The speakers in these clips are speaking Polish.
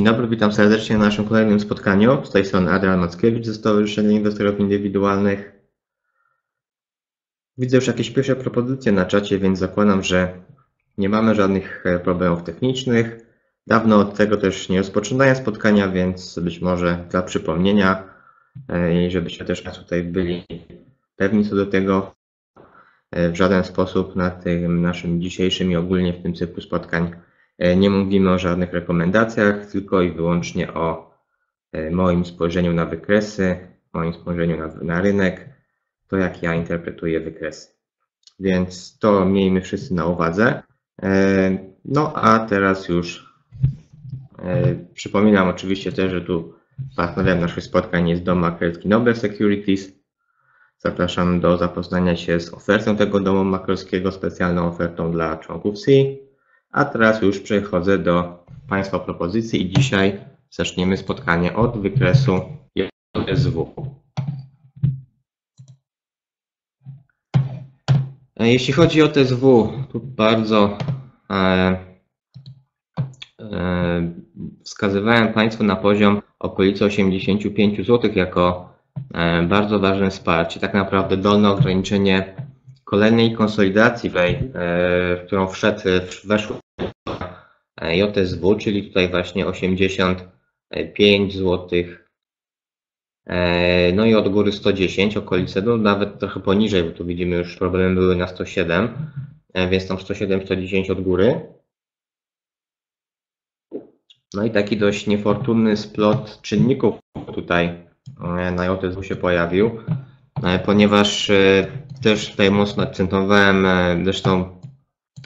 Dzień dobry, witam serdecznie na naszym kolejnym spotkaniu. Z tej strony Adrian Mackiewicz ze Stowarzyszenia Inwestorów Indywidualnych. Widzę już jakieś pierwsze propozycje na czacie, więc zakładam, że nie mamy żadnych e, problemów technicznych. Dawno od tego też nie rozpoczynają spotkania, więc być może dla przypomnienia e, i żebyście też tutaj byli pewni co do tego, e, w żaden sposób na tym naszym dzisiejszym i ogólnie w tym cyklu spotkań nie mówimy o żadnych rekomendacjach, tylko i wyłącznie o moim spojrzeniu na wykresy, moim spojrzeniu na, na rynek, to jak ja interpretuję wykresy. Więc to miejmy wszyscy na uwadze. No a teraz już przypominam oczywiście też, że tu partnerem naszych spotkań jest dom maklerski Noble Securities. Zapraszam do zapoznania się z ofertą tego domu maklerskiego, specjalną ofertą dla członków C. A teraz już przechodzę do Państwa propozycji i dzisiaj zaczniemy spotkanie od wykresu JSW. Jeśli chodzi o TSW, tu bardzo e, e, wskazywałem Państwu na poziom okolicy 85 zł jako e, bardzo ważne wsparcie. Tak naprawdę dolne ograniczenie kolejnej konsolidacji, w którą wszedł, weszło JSW, czyli tutaj właśnie 85 zł. No i od góry 110 okolice, no nawet trochę poniżej, bo tu widzimy już problemy były na 107, więc tam 107, 110 od góry. No i taki dość niefortunny splot czynników tutaj na JSW się pojawił, ponieważ też tutaj mocno akcentowałem, zresztą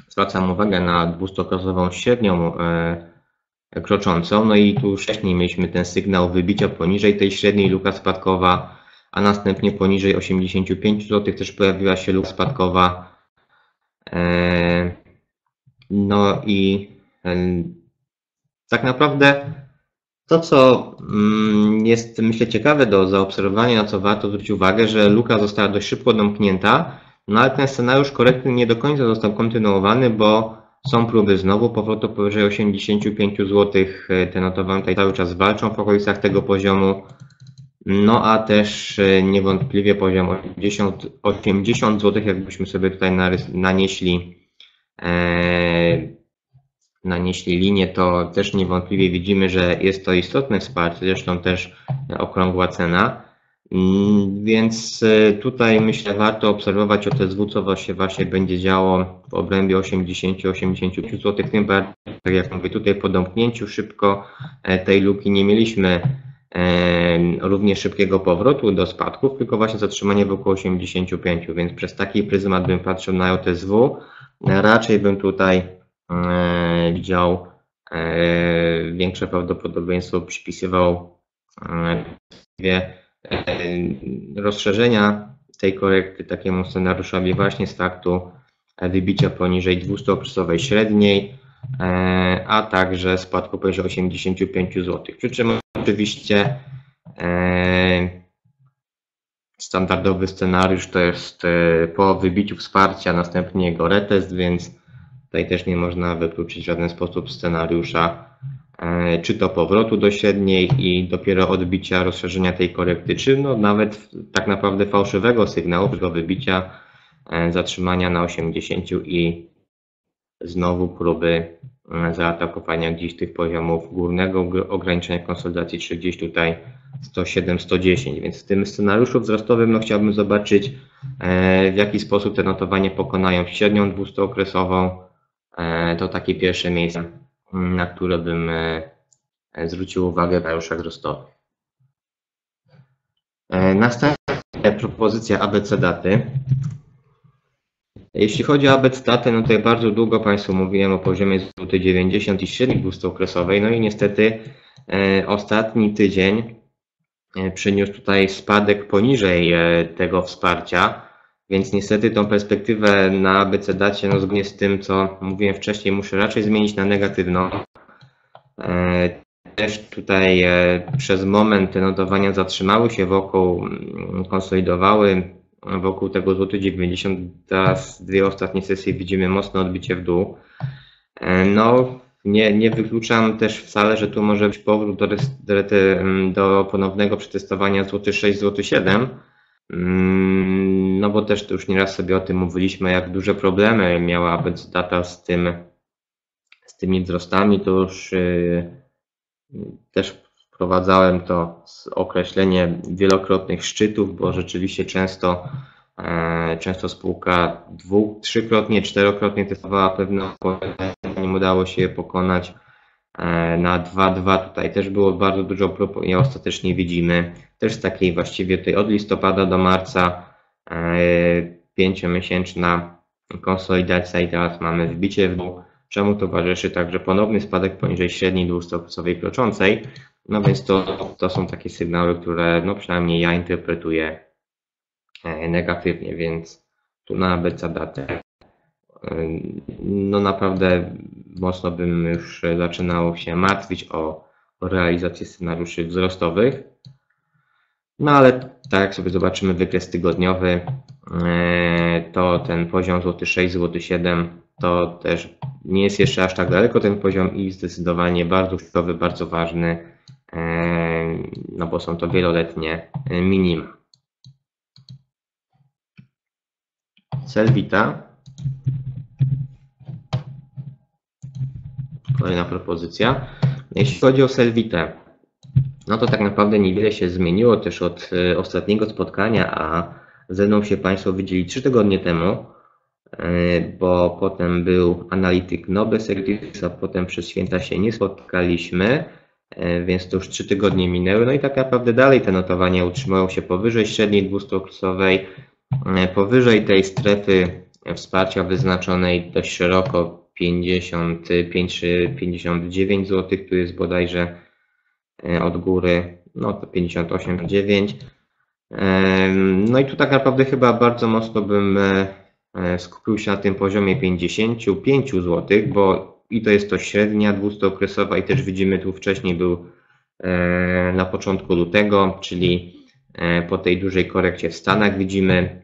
zwracam uwagę na dwustokrotową średnią e, kroczącą, no i tu wcześniej mieliśmy ten sygnał wybicia poniżej tej średniej luka spadkowa, a następnie poniżej 85 zł też pojawiła się luka spadkowa. E, no i e, tak naprawdę to, co mm, jest myślę ciekawe do zaobserwowania, na co warto zwrócić uwagę, że luka została dość szybko domknięta, no ale ten scenariusz korekty nie do końca został kontynuowany, bo są próby znowu powrotu powyżej 85 zł. Te notowane cały czas walczą w okolicach tego poziomu. No a też e, niewątpliwie poziom 80, 80 zł, jakbyśmy sobie tutaj nanieśli, e, nanieśli linię, to też niewątpliwie widzimy, że jest to istotne wsparcie, zresztą też okrągła cena. Mm, więc e, tutaj myślę warto obserwować OTSW, co się właśnie będzie działo w obrębie 80-85 zł. Tym bardziej, tak jak mówię, tutaj po domknięciu szybko e, tej luki nie mieliśmy e, równie szybkiego powrotu do spadków, tylko właśnie zatrzymanie wokół 85, więc przez taki pryzmat bym patrzył na OTSW. Raczej bym tutaj widział większe prawdopodobieństwo przypisywał E, rozszerzenia tej korekty takiemu scenariuszowi właśnie z faktu wybicia poniżej 200-okresowej średniej, e, a także spadku poniżej 85 zł. Przy czym oczywiście e, standardowy scenariusz to jest po wybiciu wsparcia następnie jego retest, więc tutaj też nie można wykluczyć w żaden sposób scenariusza E, czy to powrotu do średniej i dopiero odbicia rozszerzenia tej korekty, czy no nawet tak naprawdę fałszywego sygnału, tylko wybicia e, zatrzymania na 80 i znowu próby e, zaatakowania gdzieś tych poziomów górnego ograniczenia konsolidacji, czy gdzieś tutaj 107-110. Więc w tym scenariuszu wzrostowym no, chciałbym zobaczyć, w jaki sposób te notowania pokonają średnią 200-okresową. To takie pierwsze miejsce na które bym e, zwrócił uwagę w ajuszach wzrostowych. E, następna propozycja ABC daty. Jeśli chodzi o ABC datę, no to bardzo długo Państwu mówiłem o poziomie zł 90 i średniej 200-okresowej, no i niestety e, ostatni tydzień przyniósł tutaj spadek poniżej tego wsparcia. Więc niestety tą perspektywę na ABC dacie, no zgodnie z tym, co mówiłem wcześniej, muszę raczej zmienić na negatywną. E, też tutaj e, przez moment te notowania zatrzymały się wokół, mm, konsolidowały wokół tego złoty 90. Teraz dwie ostatnie sesje widzimy mocne odbicie w dół. E, no, nie, nie wykluczam też wcale, że tu może być powrót do, do, do ponownego przetestowania złoty 6, złoty 7. Mm, no bo też to już nieraz sobie o tym mówiliśmy, jak duże problemy miała data z tym, z tymi wzrostami, to już yy, też wprowadzałem to określenie wielokrotnych szczytów, bo rzeczywiście często E, często spółka dwu, trzykrotnie, czterokrotnie testowała pewne nim udało się je pokonać na 2-2. Tutaj też było bardzo dużo prób i ostatecznie widzimy też z takiej właściwie tej od listopada do marca e, pięciomiesięczna konsolidacja i teraz mamy wbicie w dół, czemu towarzyszy także ponowny spadek poniżej średniej dwustokosowej kroczącej. No więc to, to są takie sygnały, które no przynajmniej ja interpretuję E, negatywnie, więc tu na datę e, no naprawdę mocno bym już zaczynał się martwić o, o realizację scenariuszy wzrostowych. No ale tak jak sobie zobaczymy wykres tygodniowy, e, to ten poziom złoty 6, złoty 7 to też nie jest jeszcze aż tak daleko ten poziom i zdecydowanie bardzo kluczowy, bardzo ważny, no bo są to wieloletnie minima. Selvita. Kolejna propozycja. Jeśli chodzi o Selvitę, no to tak naprawdę niewiele się zmieniło też od e, ostatniego spotkania, a ze mną się Państwo widzieli trzy tygodnie temu, e, bo potem był analityk Securities, a potem przez święta się nie spotkaliśmy, e, więc to już trzy tygodnie minęły. No i tak naprawdę dalej te notowania utrzymują się powyżej średniej dwustookresowej, E, powyżej tej strefy wsparcia wyznaczonej dość szeroko 55 59 zł, tu jest bodajże e, od góry, no to 58,9. No i tu tak naprawdę chyba bardzo mocno bym e, skupił się na tym poziomie 55 zł, bo i to jest to średnia 200-okresowa i też widzimy tu wcześniej był na początku lutego, czyli po tej dużej korekcie w Stanach widzimy E,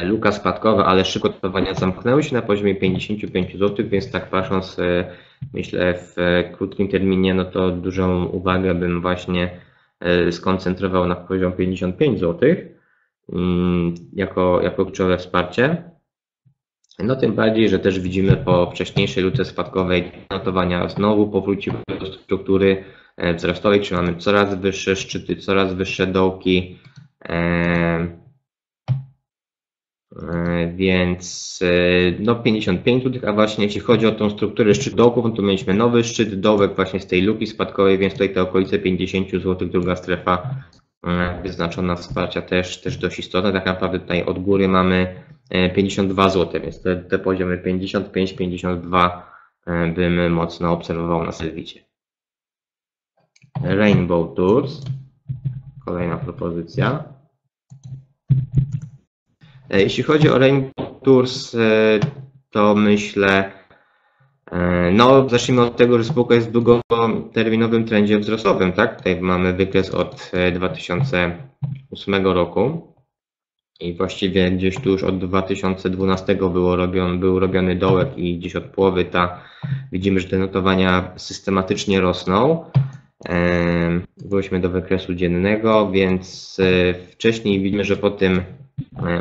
luka spadkowa, ale szybko notowania zamknęły się na poziomie 55 zł, więc tak patrząc, e, myślę w krótkim terminie, no to dużą uwagę bym właśnie e, skoncentrował na poziom 55 zł jako, jako kluczowe wsparcie. No tym bardziej, że też widzimy po wcześniejszej luce spadkowej notowania znowu powróciły do struktury wzrostowej, czyli mamy coraz wyższe szczyty, coraz wyższe dołki. E, więc e, no 55 zł, a właśnie jeśli chodzi o tą strukturę szczyt dołków, no to mieliśmy nowy szczyt, dołek właśnie z tej luki spadkowej, więc tutaj te okolice 50 zł, druga strefa e, wyznaczona wsparcia też, też dość istotna. Tak naprawdę tutaj od góry mamy 52 zł, więc te, te poziomy 55-52 bym mocno obserwował na serwicie. Rainbow Tours, kolejna propozycja. E, jeśli chodzi o Rainbow Tours, e, to myślę, e, no zacznijmy od tego, że spółka jest w długoterminowym trendzie wzrostowym, tak? Tutaj mamy wykres od 2008 roku i właściwie gdzieś tu już od 2012 było robion, był robiony dołek i gdzieś od połowy ta widzimy, że te notowania systematycznie rosną. Wróćmy do wykresu dziennego, więc wcześniej widzimy, że po tym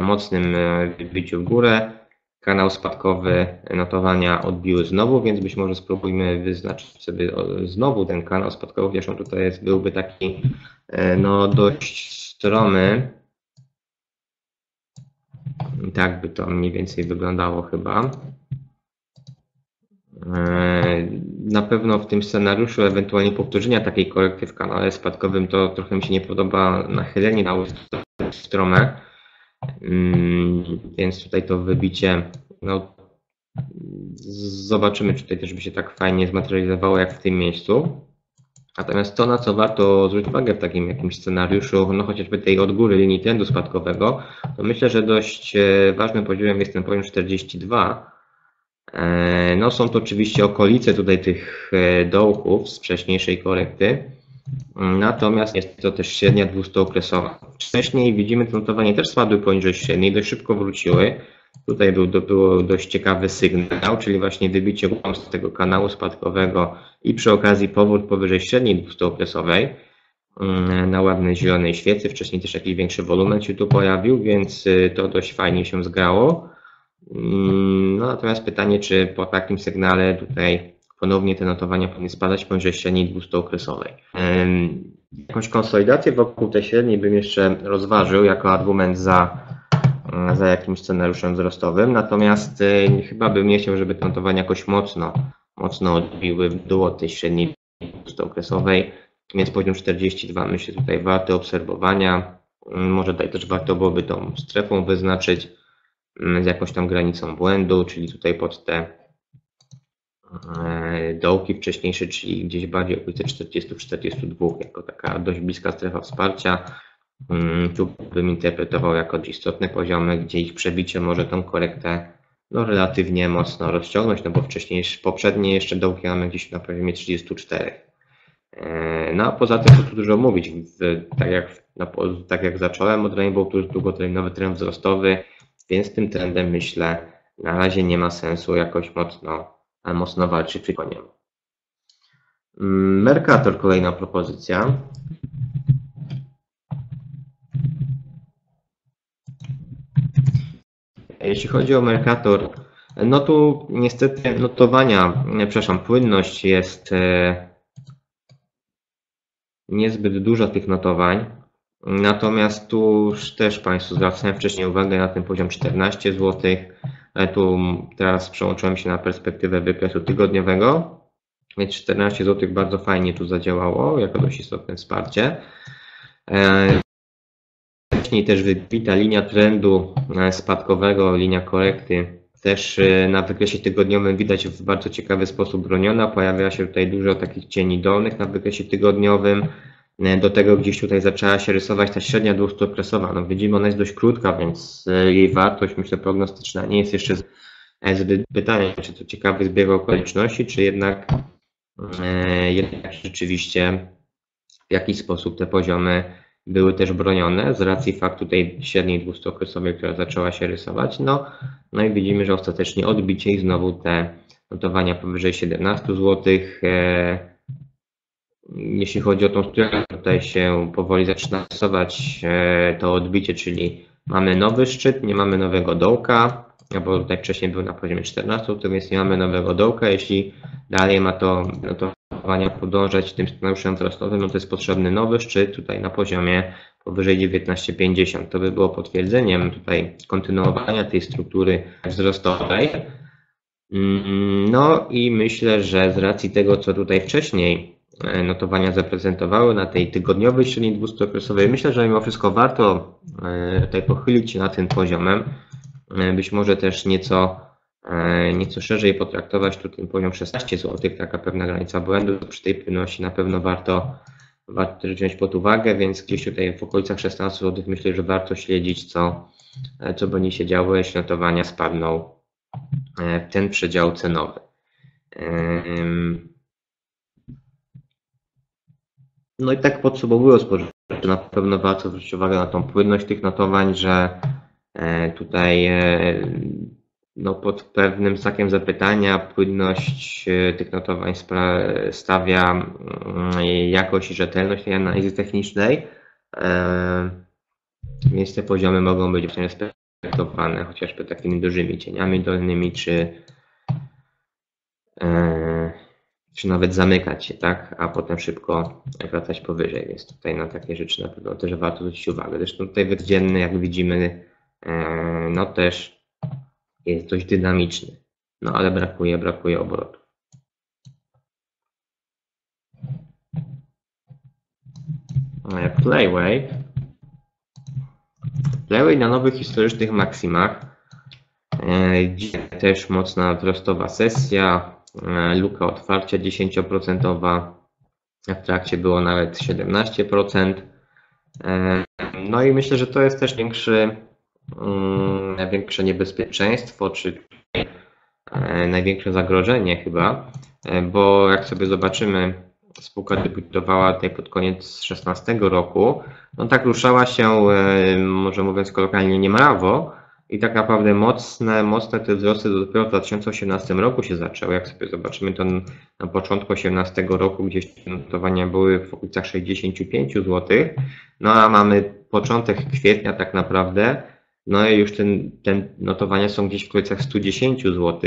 mocnym e, wybiciu w górę. Kanał spadkowy notowania odbiły znowu, więc być może spróbujmy wyznaczyć sobie znowu ten kanał spadkowy. Zresztą tutaj jest, byłby taki e, no, dość stromy. I tak by to mniej więcej wyglądało chyba. Na pewno w tym scenariuszu ewentualnie powtórzenia takiej korekty w kanale spadkowym to trochę mi się nie podoba nachylenie na stronę więc tutaj to wybicie, no, zobaczymy, czy tutaj też by się tak fajnie zmaterializowało jak w tym miejscu. Natomiast to, na co warto zwrócić uwagę w takim jakimś scenariuszu, no chociażby tej od góry linii trendu spadkowego, to myślę, że dość e, ważnym poziomem jest ten poziom 42. E, no są to oczywiście okolice tutaj tych e, dołków z wcześniejszej korekty. Natomiast jest to też średnia dwustookresowa. Wcześniej widzimy, że notowania też spadły poniżej średniej, dość szybko wróciły. Tutaj był, był dość ciekawy sygnał, czyli właśnie wybicie z tego kanału spadkowego i przy okazji powrót powyżej średniej 200-okresowej mm, na ładnej zielonej świecy. Wcześniej też jakiś większy wolumen się tu pojawił, więc y, to dość fajnie się zgrało. Mm, no natomiast pytanie, czy po takim sygnale tutaj ponownie te notowania powinny spadać poniżej średniej 200-okresowej. Jakąś konsolidację wokół tej średniej bym jeszcze rozważył jako argument za, za jakimś scenariuszem wzrostowym, natomiast y, chyba bym nie chciał, żeby te notowania jakoś mocno, mocno odbiły w dół od tej średniej 200-okresowej, więc poziom 42 myślę tutaj warto obserwowania. Może tutaj też warto byłoby tą strefą wyznaczyć z jakąś tam granicą błędu, czyli tutaj pod te E, dołki wcześniejsze, czyli gdzieś bardziej okolice 40-42, jako taka dość bliska strefa wsparcia. Mm, tu bym interpretował jako istotne poziomy, gdzie ich przebicie może tą korektę no, relatywnie mocno rozciągnąć, no bo wcześniej, poprzednie jeszcze dołki mamy gdzieś na poziomie 34. E, no a poza tym, co tu dużo mówić, tak, jak, tak jak zacząłem od Rainbow, to już długoterminowy trend wzrostowy, więc tym trendem myślę, na razie nie ma sensu jakoś mocno mocno walczy przy koniem. Mm, Mercator, kolejna propozycja. Jeśli chodzi o Mercator, no tu niestety notowania, przepraszam, płynność jest e, niezbyt dużo tych notowań. Natomiast tu też Państwu zwracałem wcześniej uwagę na ten poziom 14 zł. Tu teraz przełączyłem się na perspektywę wykresu tygodniowego, więc 14 zł bardzo fajnie tu zadziałało, jako dość istotne wsparcie. Wcześniej też wybita linia trendu e, spadkowego, linia korekty też e, na wykresie tygodniowym widać w bardzo ciekawy sposób broniona. Pojawia się tutaj dużo takich cieni dolnych na wykresie tygodniowym. E, do tego gdzieś tutaj zaczęła się rysować ta średnia dwustookresowa. No widzimy, ona jest dość krótka, więc e, jej wartość, myślę, prognostyczna nie jest jeszcze e, zbyt pytanie, czy to ciekawy zbieg okoliczności, czy jednak, jednak rzeczywiście w jakiś sposób te poziomy były też bronione z racji faktu tej średniej dwustookresowej, która zaczęła się rysować. No, no i widzimy, że ostatecznie odbicie i znowu te notowania powyżej 17 zł jeśli chodzi o tą stronę, tutaj się powoli zaczyna rysować e, to odbicie, czyli mamy nowy szczyt, nie mamy nowego dołka, bo tutaj wcześniej był na poziomie 14, to więc nie mamy nowego dołka. Jeśli dalej ma to notowania podążać tym scenariuszem wzrostowym, no to jest potrzebny nowy szczyt tutaj na poziomie powyżej 19,50. To by było potwierdzeniem tutaj kontynuowania tej struktury wzrostowej. Mm, no i myślę, że z racji tego, co tutaj wcześniej notowania zaprezentowały na tej tygodniowej średniej 200-okresowej. Myślę, że mimo wszystko warto e, tutaj pochylić się nad tym poziomem. E, być może też nieco, nieco szerzej potraktować tu ten poziom 16 zł, taka pewna granica błędu. Przy tej płynności na pewno warto, warto też wziąć pod uwagę, więc gdzieś tutaj w okolicach 16 zł myślę, że warto śledzić, co, co będzie się działo, jeśli notowania spadną w ten przedział cenowy. No i tak podsumowując, na pewno warto zwrócić uwagę na tą płynność tych notowań, że e, tutaj e, no pod pewnym znakiem zapytania płynność e, tych notowań stawia mm, jakość i rzetelność tej analizy technicznej, więc te poziomy mogą być właśnie respektowane chociażby takimi dużymi cieniami dolnymi, czy czy nawet zamykać się, tak, a potem szybko wracać powyżej, więc tutaj na takie rzeczy na pewno też warto zwrócić uwagę. Zresztą tutaj wyk dzienny, jak widzimy, e, no też jest dość dynamiczny, no ale brakuje, brakuje obrotu. Playway. Playway na nowych historycznych maksimach. E, dzisiaj też mocna wzrostowa sesja, luka otwarcia 10%, w trakcie było nawet 17%. E, no i myślę, że to jest też większy, mm, większe niebezpieczeństwo, czy e, największe zagrożenie chyba, bo jak sobie zobaczymy, spółka debiutowała tutaj pod koniec 2016 roku, no tak ruszała się, może mówiąc kolokwialnie, niemrawo, i tak naprawdę mocne, mocne te wzrosty dopiero w 2018 roku się zaczęły. Jak sobie zobaczymy to na początku 2018 roku, gdzieś notowania były w okolicach 65 zł, no a mamy początek kwietnia tak naprawdę, no i już ten, ten notowania są gdzieś w okolicach 110 zł.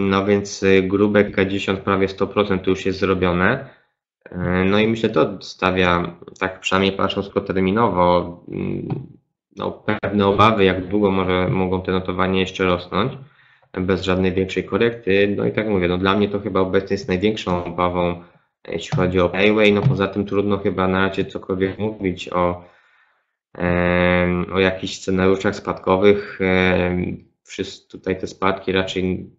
No więc grube kilkadziesiąt, prawie 100% to już jest zrobione. No i myślę, to stawia, tak przynajmniej patrząc krótkoterminowo, no, pewne obawy, jak długo może, mogą te notowania jeszcze rosnąć bez żadnej większej korekty. No i tak mówię, no dla mnie to chyba obecnie jest największą obawą, jeśli chodzi o Payway. No poza tym trudno chyba na razie cokolwiek mówić o, o jakichś scenariuszach spadkowych. Wszyscy tutaj te spadki raczej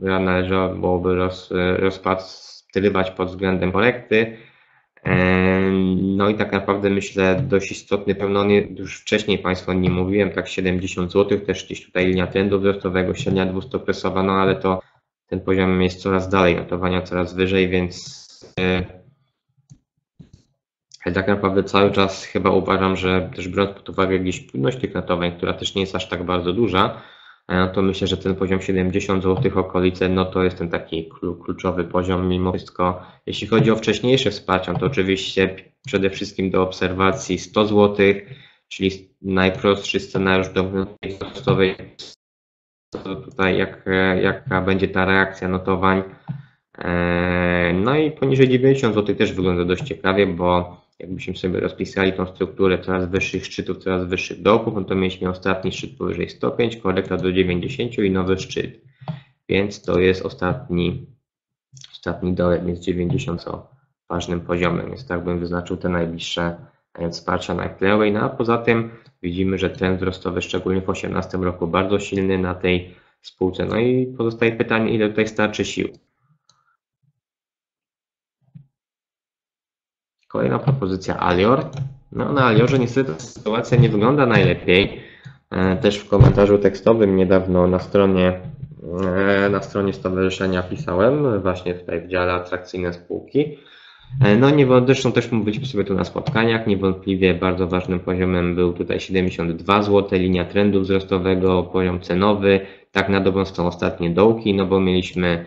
należałoby roz, rozpatrywać pod względem korekty. No i tak naprawdę myślę dość istotny, pewno już wcześniej Państwu nie mówiłem, tak 70 zł, też gdzieś tutaj linia trendu wzrostowego, średnia dwustopresowa, no ale to ten poziom jest coraz dalej, notowania coraz wyżej, więc ale tak naprawdę cały czas chyba uważam, że też biorąc pod uwagę gdzieś płynność tych notowań, która też nie jest aż tak bardzo duża, no to myślę, że ten poziom 70 zł okolice, no to jest ten taki kluczowy poziom mimo wszystko. Jeśli chodzi o wcześniejsze wsparcia, to oczywiście przede wszystkim do obserwacji 100 zł, czyli najprostszy scenariusz do wzrostowej. Tutaj jak, jaka będzie ta reakcja notowań. No i poniżej 90 zł też wygląda dość ciekawie, bo jakbyśmy sobie rozpisali tą strukturę coraz wyższych szczytów, coraz wyższych dołków, no to mieliśmy ostatni szczyt powyżej 105, korekta do 90 i nowy szczyt. Więc to jest ostatni, ostatni dołek, jest 90 ważnym poziomem, więc tak bym wyznaczył te najbliższe e, wsparcia na Clearway. No a poza tym widzimy, że trend wzrostowy, szczególnie w 2018 roku, bardzo silny na tej spółce. No i pozostaje pytanie, ile tutaj starczy sił. Kolejna propozycja Alior. No na Aliorze niestety sytuacja nie wygląda najlepiej. E, też w komentarzu tekstowym niedawno na stronie, e, na stronie stowarzyszenia pisałem, właśnie tutaj w dziale atrakcyjne spółki. E, no nie, zresztą też mówiliśmy sobie tu na spotkaniach, niewątpliwie bardzo ważnym poziomem był tutaj 72 zł, linia trendu wzrostowego, poziom cenowy, tak na dobrą są ostatnie dołki, no bo mieliśmy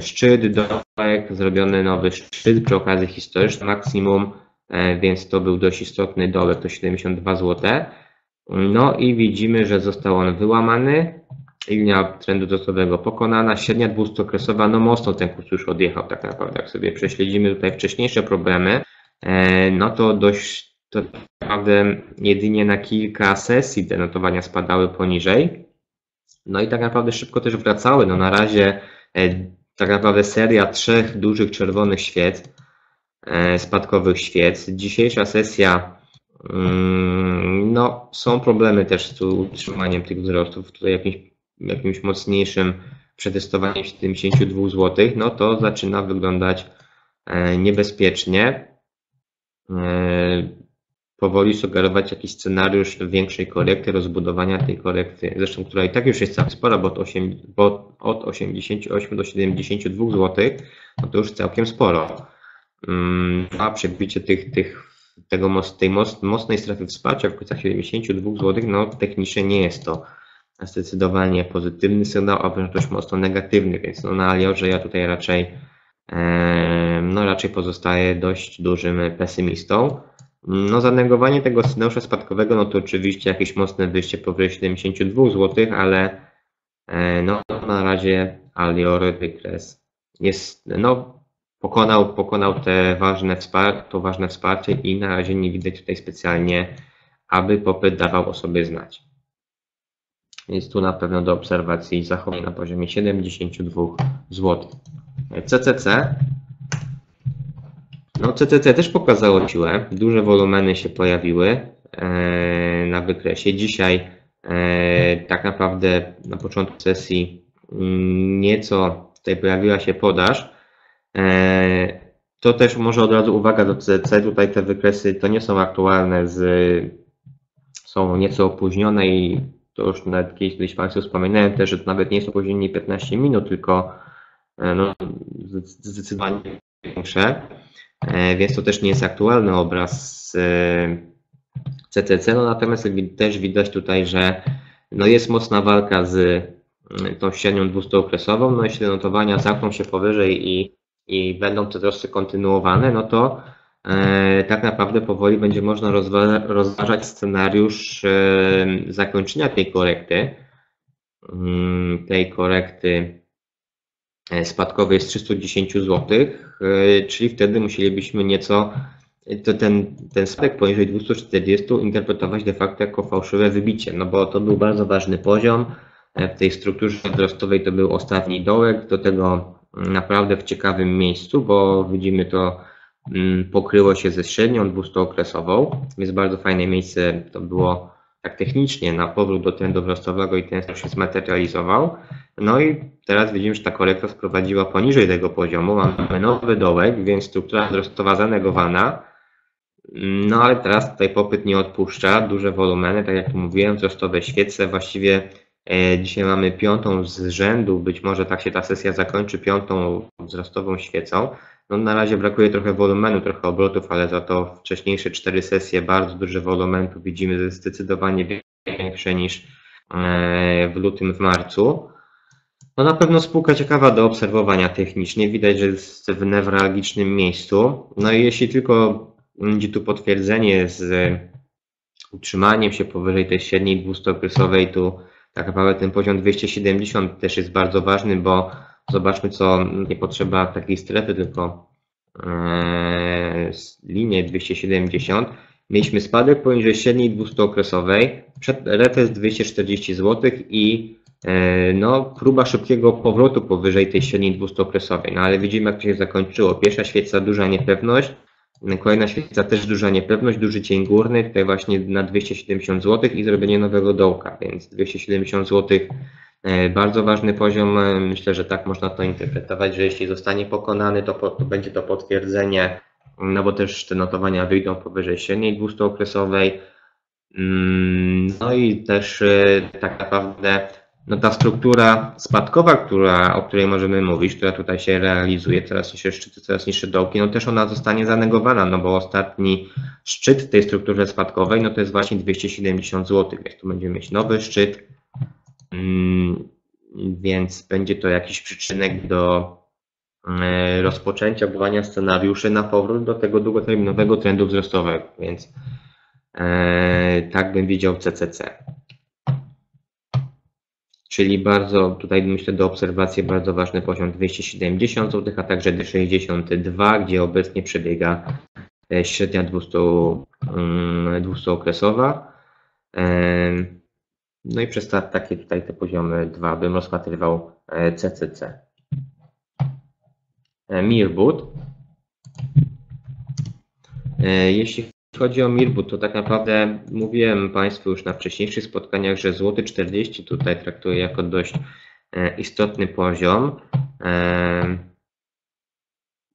szczyt, dołek, zrobiony nowy szczyt przy okazji historyczny maksimum, e, więc to był dość istotny dołek, to 72 zł. No i widzimy, że został on wyłamany, linia trendu wzrostowego pokonana, średnia dwustookresowa, no mocno ten kurs już odjechał tak naprawdę, jak sobie prześledzimy tutaj wcześniejsze problemy, e, no to dość, to naprawdę jedynie na kilka sesji te notowania spadały poniżej, no i tak naprawdę szybko też wracały, no na razie tak naprawdę seria trzech dużych czerwonych świec, e, spadkowych świec. Dzisiejsza sesja, mm, no są problemy też z utrzymaniem tych wzrostów. Tutaj jakimś, jakimś mocniejszym przetestowaniem 72 zł, no to zaczyna wyglądać e, niebezpiecznie. Powoli sugerować jakiś scenariusz większej korekty, rozbudowania tej korekty, zresztą która i tak już jest całkiem spora, bo od, 8, bo od 88 do 72 zł, no to już całkiem sporo. Mm, a przebicie tych, tych, tego, tej mocnej strefy wsparcia w okolicach 72 zł, no technicznie nie jest to zdecydowanie pozytywny sygnał, a wręcz dość mocno negatywny, więc no na Aliorze ja tutaj raczej, no raczej pozostaję dość dużym pesymistą. No zanegowanie tego scenariusza spadkowego, no to oczywiście jakieś mocne wyjście powyżej 72 zł, ale e, no na razie Alior wykres jest, no pokonał, pokonał te ważne to ważne wsparcie i na razie nie widać tutaj specjalnie, aby popyt dawał o sobie znać. Jest tu na pewno do obserwacji zachowanie na poziomie 72 zł. CCC no CCC też pokazało siłę, duże wolumeny się pojawiły e, na wykresie. Dzisiaj e, tak naprawdę na początku sesji mm, nieco tutaj pojawiła się podaż. E, to też może od razu uwaga do CCC, tutaj te wykresy to nie są aktualne, z, są nieco opóźnione i to już nawet kiedyś Państwu wspominałem też, że to nawet nie jest opóźnienie 15 minut, tylko no, zdecydowanie większe. E, więc to też nie jest aktualny obraz CCC, no natomiast też widać tutaj, że no jest mocna walka z mm, tą średnią 200-okresową, no jeśli notowania zamkną się powyżej i, i będą te wzrosty kontynuowane, no to e, tak naprawdę powoli będzie można rozwa rozważać scenariusz e, zakończenia tej korekty, mm, tej korekty e, spadkowej z 310 zł, e, czyli wtedy musielibyśmy nieco to ten, ten spadek poniżej 240 interpretować de facto jako fałszywe wybicie, no bo to był bardzo ważny poziom. E, w tej strukturze wzrostowej to był ostatni dołek, do tego naprawdę w ciekawym miejscu, bo widzimy to mm, pokryło się ze średnią 200-okresową, więc bardzo fajne miejsce to było tak technicznie na powrót do trendu wzrostowego i ten się zmaterializował. No i teraz widzimy, że ta korekta sprowadziła poniżej tego poziomu, mamy nowy dołek, więc struktura wzrostowa zanegowana, no ale teraz tutaj popyt nie odpuszcza, duże wolumeny, tak jak mówiłem, wzrostowe świece. Właściwie e, dzisiaj mamy piątą z rzędu, być może tak się ta sesja zakończy piątą wzrostową świecą. No na razie brakuje trochę wolumenu, trochę obrotów, ale za to wcześniejsze cztery sesje bardzo duże wolumentu widzimy zdecydowanie większe niż e, w lutym, w marcu. No na pewno spółka ciekawa do obserwowania technicznie. Widać, że jest w newralgicznym miejscu. No i jeśli tylko będzie tu potwierdzenie z utrzymaniem się powyżej tej średniej dwustookresowej, tu tak naprawdę ten poziom 270 też jest bardzo ważny, bo zobaczmy co, nie potrzeba takiej strefy, tylko e, linię 270. Mieliśmy spadek poniżej średniej dwustookresowej, przed retest 240 zł i e, no, próba szybkiego powrotu powyżej tej średniej dwustookresowej. No ale widzimy jak to się zakończyło. Pierwsza świeca duża niepewność, Kolejna świeca też duża niepewność, duży cień górny, tutaj właśnie na 270 zł i zrobienie nowego dołka, więc 270 zł bardzo ważny poziom. E, myślę, że tak można to interpretować, że jeśli zostanie pokonany, to, po, to będzie to potwierdzenie, no bo też te notowania wyjdą powyżej średniej 200-okresowej. Mm, no i też e, tak naprawdę no ta struktura spadkowa, która, o której możemy mówić, która tutaj się realizuje, coraz niższe szczyty, coraz niższe dołki, no też ona zostanie zanegowana, no bo ostatni szczyt tej strukturze spadkowej, no to jest właśnie 270 zł, więc tu będziemy mieć nowy szczyt, więc będzie to jakiś przyczynek do e, rozpoczęcia budowania scenariuszy na powrót do tego długoterminowego trendu wzrostowego, więc e, tak bym widział CCC. Czyli bardzo, tutaj myślę do obserwacji bardzo ważny poziom 270 zł, a także D62, gdzie obecnie przebiega e, średnia 200, 200 mm, okresowa. No i przez takie tutaj te poziomy 2 bym rozpatrywał CCC. E, Mirbut. E, jeśli chodzi o Mirbut, to tak naprawdę mówiłem Państwu już na wcześniejszych spotkaniach, że złoty 40 tutaj traktuję jako dość e, istotny poziom.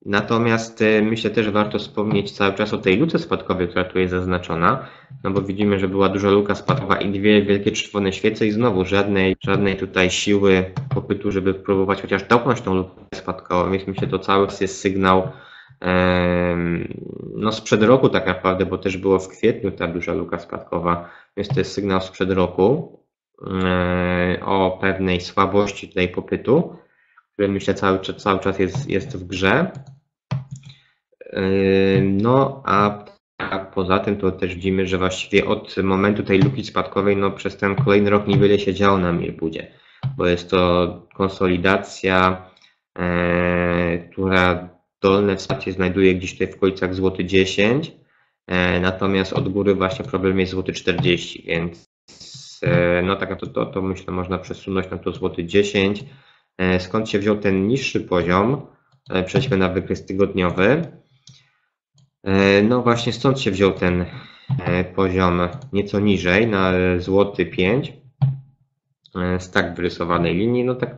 E, natomiast e, myślę też warto wspomnieć cały czas o tej luce spadkowej, która tu jest zaznaczona, no bo widzimy, że była duża luka spadkowa i dwie wielkie czerwone świece i znowu żadnej, żadnej tutaj siły popytu, żeby próbować chociaż dotknąć tą lukę spadkową, więc myślę, że to cały czas jest sygnał no sprzed roku tak naprawdę, bo też było w kwietniu ta duża luka spadkowa, więc to jest sygnał sprzed roku o pewnej słabości tutaj popytu, który myślę cały, cały czas jest, jest w grze. No a, a poza tym to też widzimy, że właściwie od momentu tej luki spadkowej, no przez ten kolejny rok niewiele się działo na Mirbudzie, bo jest to konsolidacja, która dolne wsparcie znajduje gdzieś tutaj w okolicach złoty 10, e, natomiast od góry właśnie problem jest złoty 40, więc e, no tak to, to, to myślę można przesunąć na to złoty 10. E, skąd się wziął ten niższy poziom? Przejdźmy na wykres tygodniowy. No właśnie stąd się wziął ten poziom nieco niżej na złoty 5 z tak wyrysowanej linii. No tak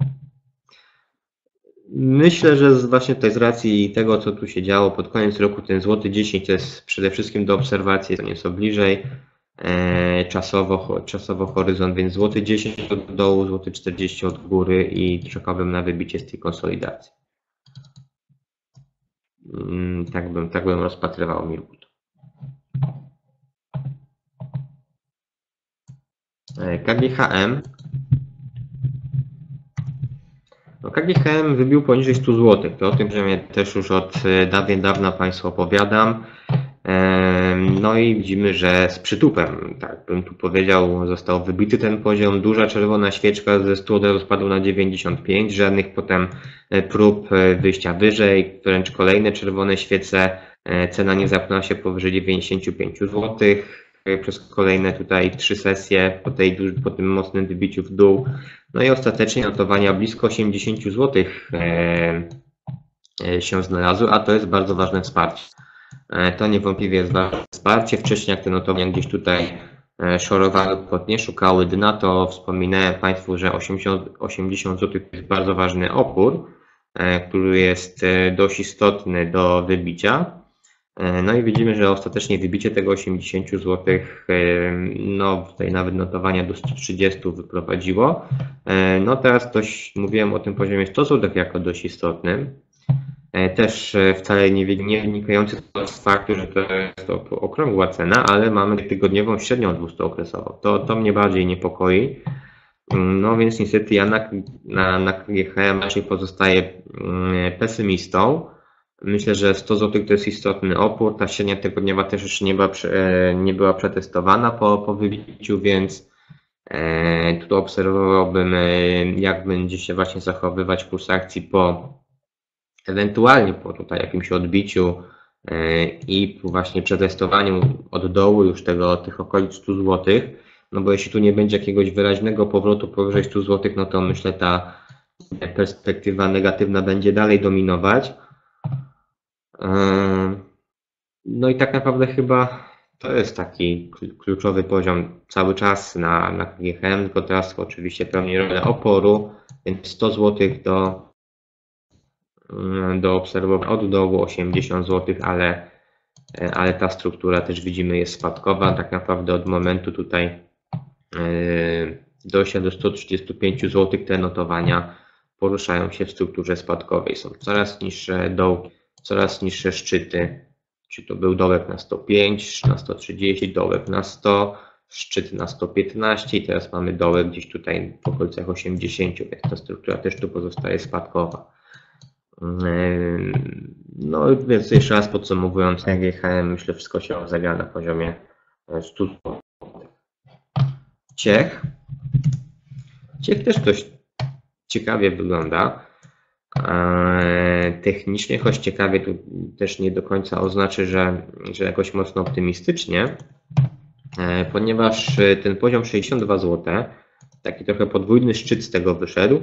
Myślę, że właśnie tutaj z racji tego, co tu się działo pod koniec roku, ten złoty 10 to jest przede wszystkim do obserwacji, jest nieco bliżej e, czasowo, czasowo horyzont, więc złoty 10 od dołu, złoty 40 od góry i czekałbym na wybicie z tej konsolidacji. Mm, tak bym, tak bym rozpatrywał Mirgut. KGHM no KGHM wybił poniżej 100 zł. To o tym, że mnie też już od dawien dawna Państwu opowiadam. No i widzimy, że z przytupem, tak bym tu powiedział, został wybity ten poziom. Duża czerwona świeczka ze 100 od spadła na 95, żadnych potem e, prób e, wyjścia wyżej, wręcz kolejne czerwone świece. E, cena nie zapnęła się powyżej 95 zł przez kolejne tutaj trzy sesje po, tej, po tym mocnym wybiciu w dół. No i ostatecznie notowania blisko 80 zł się znalazły, a to jest bardzo ważne wsparcie. E, to niewątpliwie jest ważne wsparcie. Wcześniej jak te notowania gdzieś tutaj e, szorowały nie szukały dna, to wspominałem Państwu, że 80, 80 zł to jest bardzo ważny opór, e, który jest dość istotny do wybicia. No i widzimy, że ostatecznie wybicie tego 80 zł, no tutaj nawet notowania do 130 wyprowadziło. No teraz ktoś, mówiłem o tym poziomie 100 zł jako dość istotnym. E, też e, wcale nie, nie wynikający z faktu, że to jest okrągła cena, ale mamy tygodniową średnią 200-okresową. To, to mnie bardziej niepokoi. Mm, no więc niestety ja na, na, na KGHM raczej pozostaję mm, pesymistą. Myślę, że 100 zł to jest istotny opór. Ta średnia tygodniowa też jeszcze nie była, e, nie była przetestowana po, po wybiciu, więc tu obserwowałbym, jak będzie się właśnie zachowywać kurs akcji po ewentualnie po tutaj jakimś odbiciu e, i właśnie przetestowaniu od dołu już tego, tych okolic 100 zł, no bo jeśli tu nie będzie jakiegoś wyraźnego powrotu powyżej 100 zł, no to myślę ta perspektywa negatywna będzie dalej dominować. E, no i tak naprawdę chyba to jest taki kluczowy poziom cały czas na, na GHM, tylko teraz oczywiście pełni rolę oporu, więc 100 zł do do obserwowania od dołu 80 zł, ale, ale ta struktura też widzimy jest spadkowa. Tak naprawdę od momentu tutaj e, dojścia do 135 zł te notowania poruszają się w strukturze spadkowej. Są coraz niższe dołki, coraz niższe szczyty. Czy to był dołek na 105, na 130, dołek na 100, szczyt na 115 i teraz mamy dołek gdzieś tutaj w okolicach 80, więc ta struktura też tu pozostaje spadkowa. No więc jeszcze raz podsumowując, GHM myślę wszystko się rozegra na poziomie 100 zł. Ciech. Ciech też dość ciekawie wygląda. Technicznie, choć ciekawie tu też nie do końca oznaczy, że, że jakoś mocno optymistycznie, e, ponieważ ten poziom 62 zł, taki trochę podwójny szczyt z tego wyszedł,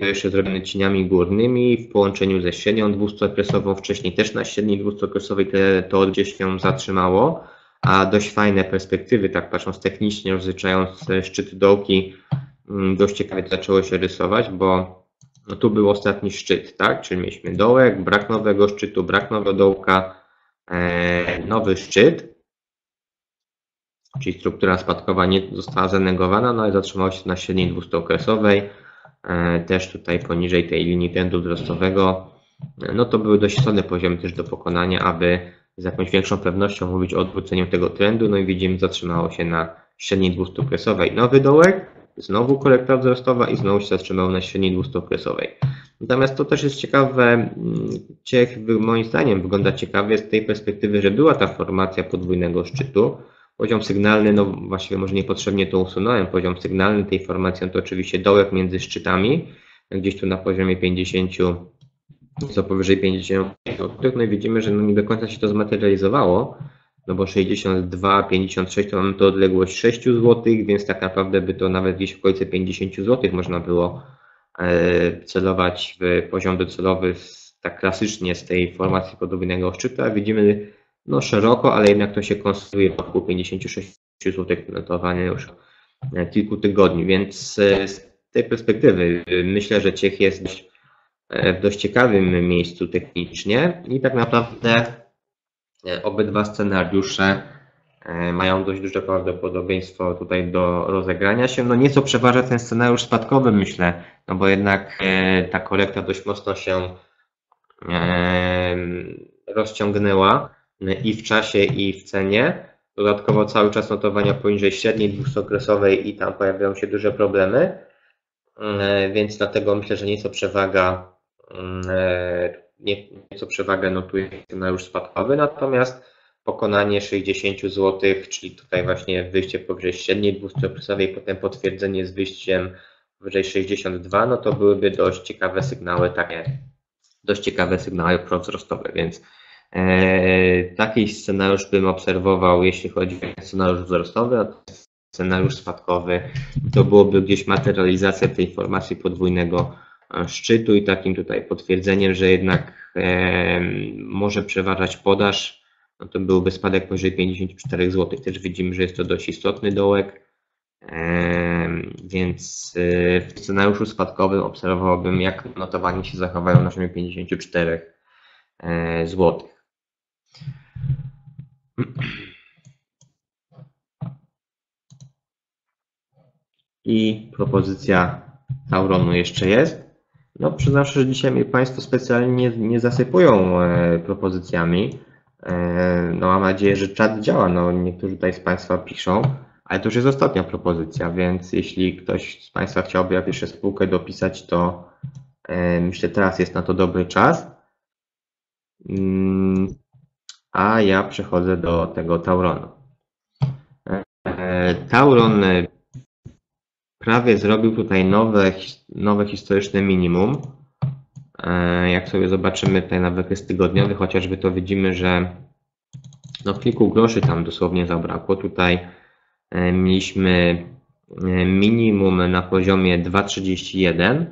to jeszcze zrobione cieniami górnymi w połączeniu ze średnią 200-okresową. Wcześniej też na średniej 200-okresowej to gdzieś się zatrzymało, a dość fajne perspektywy, tak patrząc technicznie, rozliczając szczyty dołki, mm, dość ciekawie to zaczęło się rysować, bo no tu był ostatni szczyt, tak? Czyli mieliśmy dołek, brak nowego szczytu, brak nowego dołka, nowy szczyt, czyli struktura spadkowa nie została zanegowana, no i zatrzymała się na średniej 200-okresowej. E, też tutaj poniżej tej linii trendu wzrostowego, no to były dość istotne poziomy też do pokonania, aby z jakąś większą pewnością mówić o odwróceniu tego trendu. No i widzimy, zatrzymało się na średniej 200-okresowej nowy dołek, znowu korekta wzrostowa i znowu się zatrzymało na średniej 200-okresowej. Natomiast to też jest ciekawe, mm, ciech, moim zdaniem wygląda ciekawie z tej perspektywy, że była ta formacja podwójnego szczytu, Poziom sygnalny, no właściwie może niepotrzebnie to usunąłem. Poziom sygnalny tej formacji to oczywiście dołek między szczytami, gdzieś tu na poziomie 50, co powyżej 50 No i widzimy, że no nie do końca się to zmaterializowało, no bo 62, 56 to mamy to odległość 6 zł, więc tak naprawdę by to nawet gdzieś w okolicy 50 zł można było e, celować w poziom docelowy tak klasycznie z tej formacji podwójnego szczytu, a widzimy no szeroko, ale jednak to się konstruuje wokół 56 zł notowania już e, kilku tygodni, więc e, z tej perspektywy e, myślę, że Ciech jest dość, w dość ciekawym miejscu technicznie i tak naprawdę obydwa scenariusze mają dość duże prawdopodobieństwo tutaj do rozegrania się. No nieco przeważa ten scenariusz spadkowy, myślę, no bo jednak ta korekta dość mocno się rozciągnęła i w czasie, i w cenie. Dodatkowo cały czas notowania poniżej średniej dwuokresowej i tam pojawiają się duże problemy, e, więc dlatego myślę, że nieco przewaga e, nieco przewagę notuje scenariusz spadkowy, natomiast pokonanie 60 zł, czyli tutaj właśnie wyjście powyżej średniej dwuokresowej, potem potwierdzenie z wyjściem powyżej 62, no to byłyby dość ciekawe sygnały takie, dość ciekawe sygnały prowzrostowe, więc taki scenariusz bym obserwował, jeśli chodzi o scenariusz wzrostowy, a scenariusz spadkowy to byłoby gdzieś materializacja tej informacji podwójnego e, szczytu i takim tutaj potwierdzeniem, że jednak e, może przeważać podaż, no to byłby spadek poniżej 54 zł. Też widzimy, że jest to dość istotny dołek, więc w scenariuszu spadkowym obserwowałbym, jak notowanie się zachowają na poziomie 54 zł. I propozycja Tauronu jeszcze jest. No, przyznam że dzisiaj mnie Państwo specjalnie nie, nie zasypują e, propozycjami. E, no, mam nadzieję, że czat działa. No, niektórzy tutaj z Państwa piszą, ale to już jest ostatnia propozycja, więc jeśli ktoś z Państwa chciałby jakąś jeszcze spółkę dopisać, to e, myślę, teraz jest na to dobry czas. Mm, a ja przechodzę do tego Tauronu. E, Tauron e, prawie zrobił tutaj nowe, nowe historyczne minimum. E, jak sobie zobaczymy tutaj na wykres tygodniowy, chociażby to widzimy, że no kilku groszy tam dosłownie zabrakło. Tutaj mieliśmy minimum na poziomie 2,31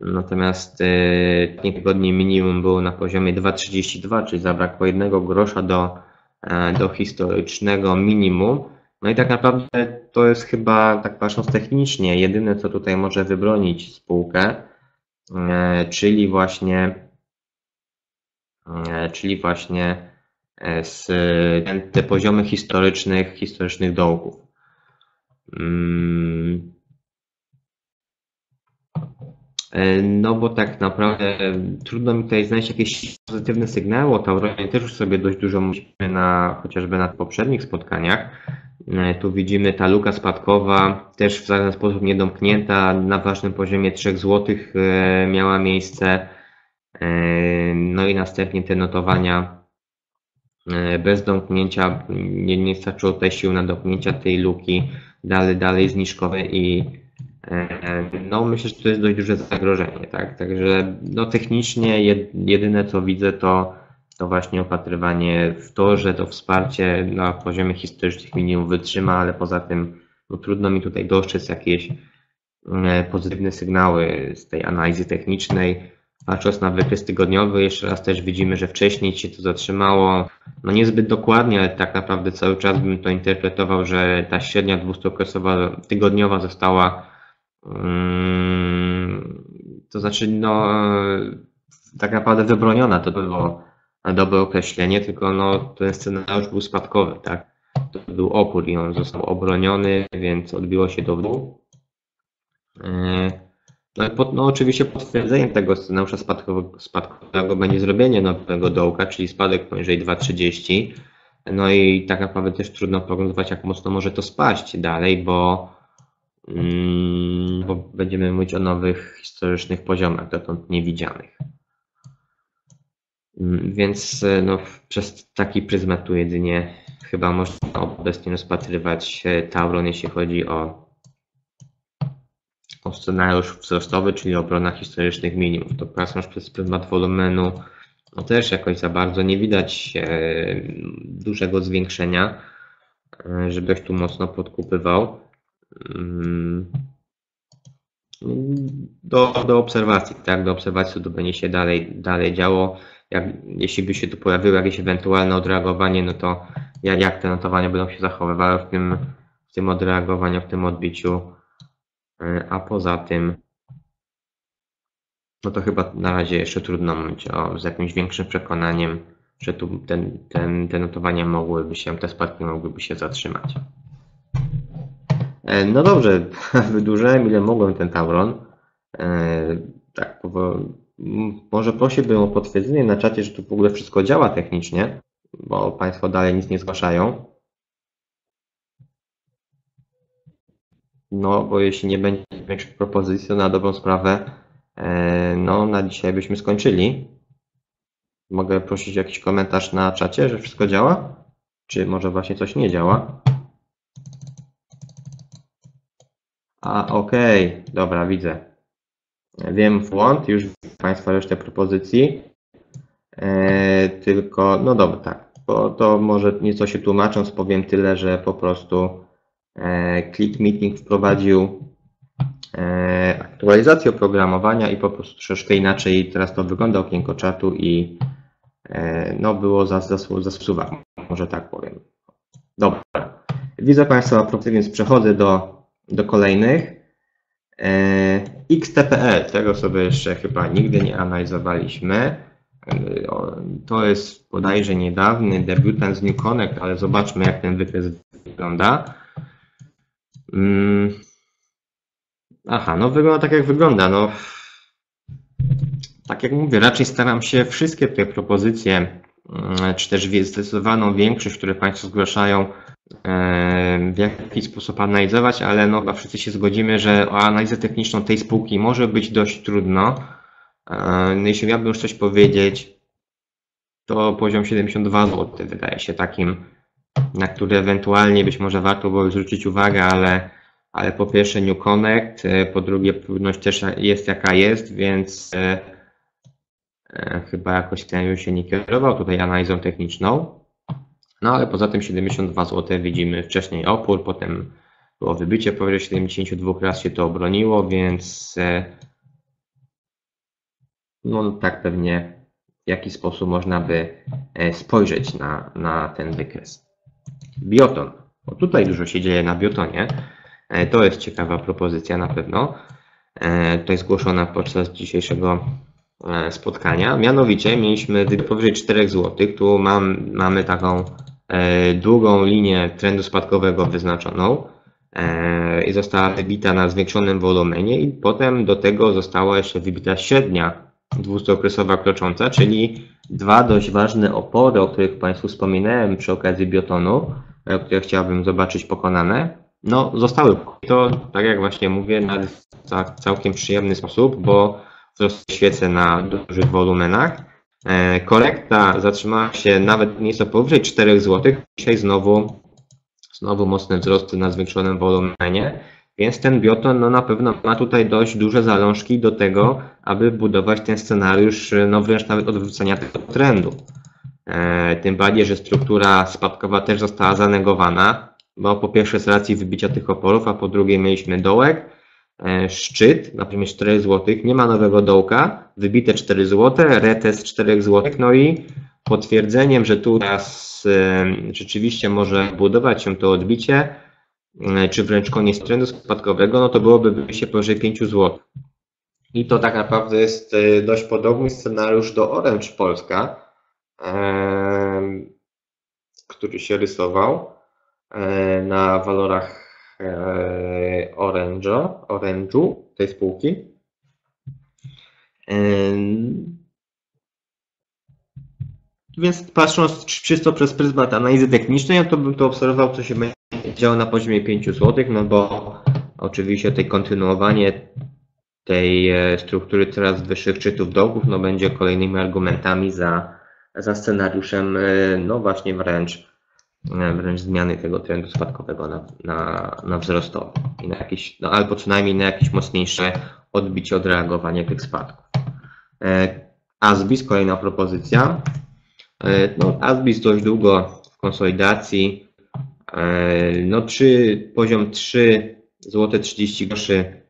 Natomiast e, tygodni minimum było na poziomie 2,32, czyli zabrakło jednego grosza do, e, do historycznego minimum. No i tak naprawdę to jest chyba, tak patrząc technicznie, jedyne co tutaj może wybronić spółkę, e, czyli właśnie, czyli właśnie z, te poziomy historycznych, historycznych dołków. Mm, E, no bo tak naprawdę trudno mi tutaj znaleźć jakieś pozytywne sygnały. O Tauronie też już sobie dość dużo mówimy na, chociażby na poprzednich spotkaniach. E, tu widzimy ta luka spadkowa też w żaden sposób nie domknięta. Na ważnym poziomie 3 zł e, miała miejsce. No i następnie te notowania bez domknięcia, nie, nie starczyło tutaj sił na domknięcia tej luki, dalej, dalej zniżkowe i no myślę, że to jest dość duże zagrożenie, tak? Także no technicznie jedyne co widzę to, to właśnie opatrywanie w to, że to wsparcie na poziomie historycznych minimum wytrzyma, ale poza tym no, trudno mi tutaj dostrzec jakieś e, pozytywne sygnały z tej analizy technicznej. Patrząc na wykres tygodniowy, jeszcze raz też widzimy, że wcześniej się to zatrzymało. No niezbyt dokładnie, ale tak naprawdę cały czas bym to interpretował, że ta średnia dwustuokresowa tygodniowa została to znaczy, no, tak naprawdę wybroniona to było dobre określenie, tylko no, ten scenariusz był spadkowy, tak? To był opór i on został obroniony, więc odbiło się do dół. No, pod, no oczywiście potwierdzeniem tego scenariusza spadkowego, spadkowego będzie zrobienie nowego dołka, czyli spadek poniżej 2,30. No i tak naprawdę też trudno prognozować, jak mocno może to spaść dalej, bo bo będziemy mówić o nowych historycznych poziomach, dotąd niewidzianych. Mm, więc e, no, przez taki pryzmat tu jedynie chyba można obecnie rozpatrywać e, Tauron, jeśli chodzi o, o scenariusz wzrostowy, czyli obrona historycznych minimum. To patrząc przez pryzmat wolumenu, no też jakoś za bardzo nie widać e, dużego zwiększenia, żebyś tu mocno podkupywał. Mm, do, do obserwacji, tak, do obserwacji, co będzie się dalej, dalej działo. Jak, jeśli by się tu pojawiło jakieś ewentualne odreagowanie, no to jak, jak te notowania będą się zachowywały w tym, w tym odreagowaniu, w tym odbiciu. E, a poza tym, no to chyba na razie jeszcze trudno mówić o, z jakimś większym przekonaniem, że tu ten, ten, te notowania mogłyby się, te spadki mogłyby się zatrzymać. E, no dobrze, wydłużyłem ile mogłem ten Tauron. E, tak, może prosiłbym o potwierdzenie na czacie, że tu w ogóle wszystko działa technicznie, bo Państwo dalej nic nie zgłaszają. No, bo jeśli nie będzie większych propozycji, to na dobrą sprawę, e, no, na dzisiaj byśmy skończyli. Mogę prosić o jakiś komentarz na czacie, że wszystko działa? Czy może właśnie coś nie działa? A, okej, okay. dobra, widzę. Wiem w błąd, już Państwa resztę propozycji. E, tylko, no dobra, tak, bo to może nieco się tłumacząc, powiem tyle, że po prostu e, Click Meeting wprowadził e, aktualizację oprogramowania i po prostu troszeczkę inaczej teraz to wygląda okienko czatu i e, no było zasuwa, może tak powiem. Dobra, widzę Państwa propozycje, więc przechodzę do, do kolejnych. E, XTPL, tego sobie jeszcze chyba nigdy nie analizowaliśmy. E, to jest bodajże niedawny debiutant z New Connect, ale zobaczmy jak ten wykres wygląda. Mm. Aha, no wygląda tak jak wygląda. No, tak jak mówię, raczej staram się wszystkie te propozycje, mm, czy też zdecydowaną większość, które Państwo zgłaszają, w jaki sposób analizować, ale no chyba wszyscy się zgodzimy, że o analizę techniczną tej spółki może być dość trudno. Jeśli miałbym już coś powiedzieć, to poziom 72 zł wydaje się takim, na który ewentualnie być może warto było zwrócić uwagę, ale, ale po pierwsze New Connect, po drugie płynność też jest jaka jest, więc e, e, chyba jakoś ten się nie kierował tutaj analizą techniczną. No ale poza tym 72 zł widzimy wcześniej opór, potem było wybicie powyżej 72 raz się to obroniło, więc e, no tak pewnie w jaki sposób można by e, spojrzeć na, na ten wykres. Bioton. Bo tutaj dużo się dzieje na biotonie. E, to jest ciekawa propozycja na pewno. To jest zgłoszona podczas dzisiejszego spotkania. Mianowicie mieliśmy powyżej 4 zł. Tu mam, mamy taką długą linię trendu spadkowego wyznaczoną e, i została wybita na zwiększonym wolumenie i potem do tego została jeszcze wybita średnia dwustookresowa krocząca, czyli dwa dość ważne opory, o których Państwu wspominałem przy okazji biotonu, e, które chciałbym zobaczyć pokonane, no zostały. To, tak jak właśnie mówię, na całkiem przyjemny sposób, bo wzrosły świece na dużych wolumenach, E, korekta zatrzymała się nawet nieco powyżej 4 zł. Dzisiaj znowu, znowu mocne wzrosty na zwiększonym wolumenie. Więc ten bioton no, na pewno ma tutaj dość duże zalążki do tego, aby budować ten scenariusz, no wręcz nawet odwrócenia tego trendu. E, tym bardziej, że struktura spadkowa też została zanegowana, bo po pierwsze z racji wybicia tych oporów, a po drugie mieliśmy dołek, E, szczyt na poziomie 4 zł, nie ma nowego dołka, wybite 4 zł, retest 4 zł, no i potwierdzeniem, że tu teraz e, rzeczywiście może budować się to odbicie, e, czy wręcz koniec trendu spadkowego, no to byłoby się powyżej 5 zł. I to tak naprawdę jest dość podobny scenariusz do Orange Polska, który się rysował na walorach E, Orange'u, Orange'u tej spółki. Więc patrząc czysto przez pryzmat analizy technicznej, to bym to obserwował, co się będzie działo na poziomie 5 zł, no bo oczywiście tej kontynuowanie tej e, struktury coraz wyższych szczytów dołków, no będzie kolejnymi argumentami za, za scenariuszem, e, no właśnie wręcz wręcz zmiany tego trendu spadkowego na, na, na wzrostowy i na jakieś, no albo przynajmniej na jakieś mocniejsze odbicie, odreagowanie tych spadków. E, Asbis, kolejna propozycja. E, no, Asbis dość długo w konsolidacji. No, 3, poziom 3 zł 30 groszy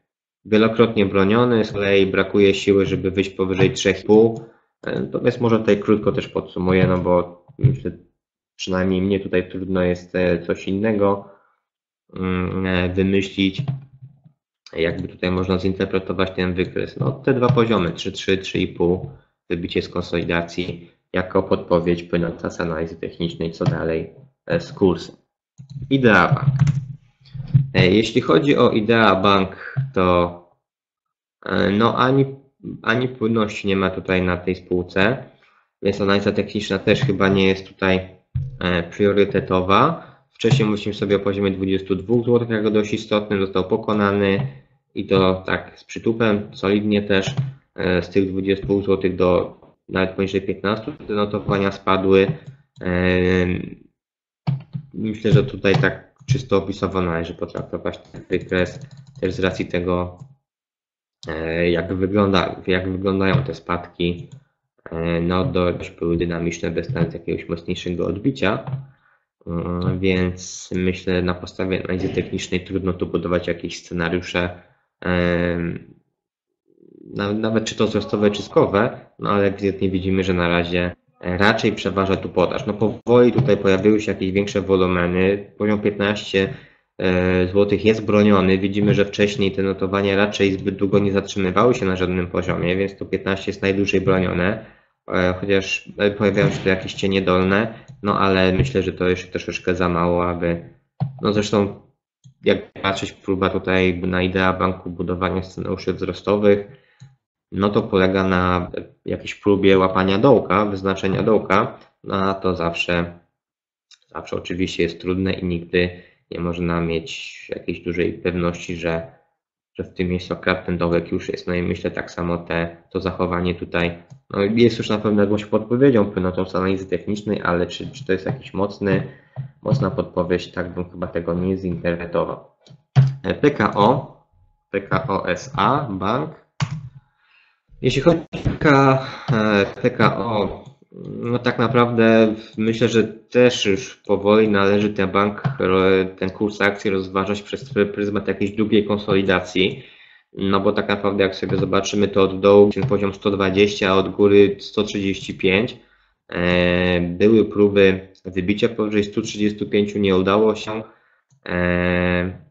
wielokrotnie broniony, z kolei brakuje siły, żeby wyjść powyżej 3,5. Natomiast może tutaj krótko też podsumuję, no bo myślę, Przynajmniej mnie tutaj trudno jest e, coś innego mm, e, wymyślić. Jakby tutaj można zinterpretować ten wykres. No, te dwa poziomy 3,3, 3,5, wybicie z konsolidacji jako podpowiedź płynąca z analizy technicznej, co dalej e, z kursem. Idea Bank. Jeśli chodzi o Idea Bank, to no ani, ani płynności nie ma tutaj na tej spółce, więc analiza techniczna też chyba nie jest tutaj priorytetowa. Wcześniej mówiliśmy sobie o poziomie 22 zł jako dość istotnym, został pokonany i to tak z przytupem, solidnie też e, z tych 20 zł do nawet poniżej 15 te notowania spadły. E, myślę, że tutaj tak czysto opisowo należy potraktować ten wykres też z racji tego, e, jak, wygląda, jak wyglądają te spadki. No dość były dynamiczne bez nawet jakiegoś mocniejszego odbicia. Mm, więc myślę, na podstawie analizy technicznej trudno tu budować jakieś scenariusze, nawet czy to wzrostowe, czy skowe, no ale ewidentnie widzimy, że na razie raczej przeważa tu podaż. No powoli tutaj pojawiły się jakieś większe wolumeny, poziom 15 e, zł jest broniony. Widzimy, że wcześniej te notowania raczej zbyt długo nie zatrzymywały się na żadnym poziomie, więc to 15 jest najdłużej bronione. E, chociaż e, pojawiają się tu jakieś cienie dolne, no ale myślę, że to jeszcze troszeczkę za mało, aby, no zresztą jak patrzeć próba tutaj na idea banku budowania scenariuszy wzrostowych, no to polega na jakiejś próbie łapania dołka, wyznaczenia dołka, no a to zawsze, zawsze oczywiście jest trudne i nigdy nie można mieć jakiejś dużej pewności, że że w tym miejscu akurat ten dołek już jest. No i myślę tak samo te, to zachowanie tutaj no jest już na pewno jakąś podpowiedzią płynącą z analizy technicznej, ale czy, czy to jest jakiś mocny, mocna podpowiedź, tak bym chyba tego nie zinterpretował. E, PKO, PKO SA, bank. Jeśli chodzi o PKO, no tak naprawdę myślę, że też już powoli należy ten bank, ten kurs akcji rozważać przez pryzmat jakiejś długiej konsolidacji. No bo tak naprawdę jak sobie zobaczymy to od dołu ten poziom 120, a od góry 135. E, były próby wybicia powyżej 135, nie udało się. E,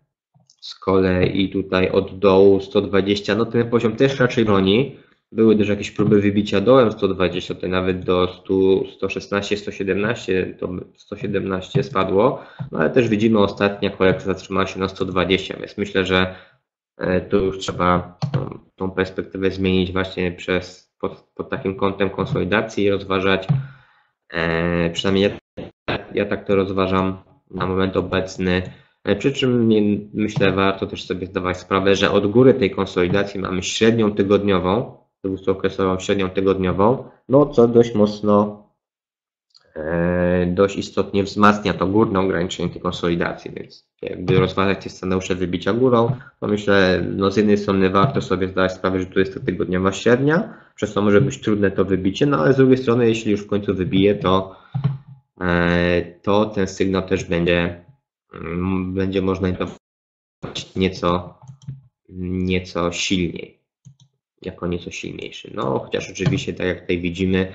z kolei tutaj od dołu 120, no ten poziom też raczej broni. Były też jakieś próby wybicia dołem 120, to nawet do 100, 116, 117, to 117 spadło, no ale też widzimy ostatnia korekta zatrzymała się na 120, więc myślę, że e, tu już trzeba tą, tą perspektywę zmienić właśnie przez, pod, pod, takim kątem konsolidacji i rozważać, e, przynajmniej ja, ja tak to rozważam na moment obecny, e, przy czym myślę, warto też sobie zdawać sprawę, że od góry tej konsolidacji mamy średnią tygodniową, długookresową średnią tygodniową, no co dość mocno, e, dość istotnie wzmacnia to górne ograniczenie tej konsolidacji, więc jakby rozważać te scenariusze wybicia górą, to myślę, no z jednej strony warto sobie zdać sprawę, że tu jest to tygodniowa średnia, przez to może być trudne to wybicie, no ale z drugiej strony, jeśli już w końcu wybije, to, e, to ten sygnał też będzie, będzie można interpretować nieco, nieco silniej jako nieco silniejszy. No, chociaż oczywiście, tak jak tutaj widzimy,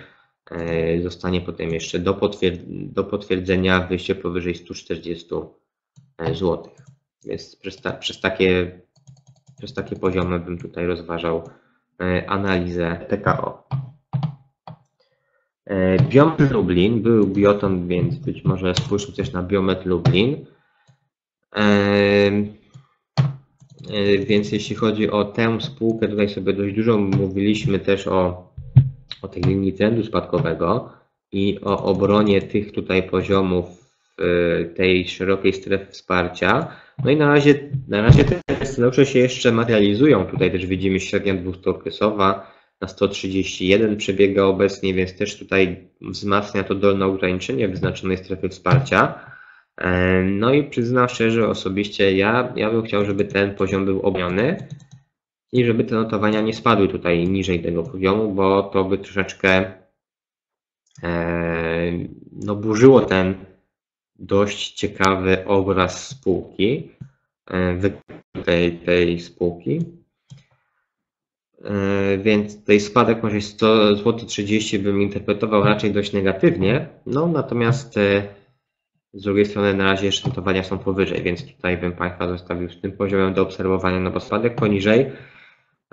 e, zostanie potem jeszcze do, potwierd do potwierdzenia wyjście powyżej 140 e, zł. Więc przez, ta, przez, takie, przez takie poziomy bym tutaj rozważał e, analizę PKO. Biomet Lublin, był bioton, więc być może spójrzmy też na Biomet Lublin. E, więc jeśli chodzi o tę spółkę, tutaj sobie dość dużo mówiliśmy też o, o tej linii trendu spadkowego i o obronie tych tutaj poziomów e, tej szerokiej strefy wsparcia. No i na razie, na razie te scenariusze się jeszcze materializują. Tutaj też widzimy średnia 200-okresowa na 131 przebiega obecnie, więc też tutaj wzmacnia to dolne ograniczenie wyznaczonej strefy wsparcia. E, no i przyznam szczerze, osobiście ja, ja bym chciał, żeby ten poziom był obrony i żeby te notowania nie spadły tutaj niżej tego poziomu, bo to by troszeczkę e, no, burzyło ten dość ciekawy obraz spółki, e, tej, tej spółki. Więc tej spadek może 100 zł 30 bym interpretował raczej dość negatywnie, no natomiast z drugiej strony na razie jeszcze notowania są powyżej, więc tutaj bym Państwa zostawił z tym poziomem do obserwowania, no bo spadek poniżej,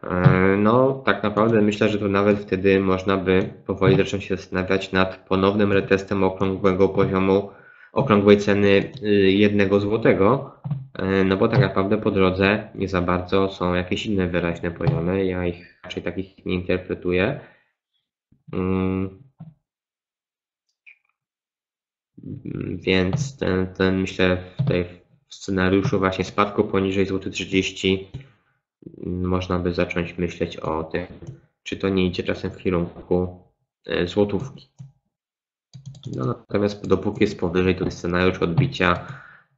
e, no tak naprawdę myślę, że to nawet wtedy można by powoli zacząć się zastanawiać nad ponownym retestem okrągłego poziomu, okrągłej ceny y, jednego złotego, e, no bo tak naprawdę po drodze nie za bardzo są jakieś inne wyraźne poziomy, ja ich raczej takich nie interpretuję. Mm. Więc ten, ten myślę w tej scenariuszu właśnie spadku poniżej złoty 30 można by zacząć myśleć o tym, czy to nie idzie czasem w kierunku e, złotówki. No, natomiast dopóki jest powyżej, to scenariusz odbicia,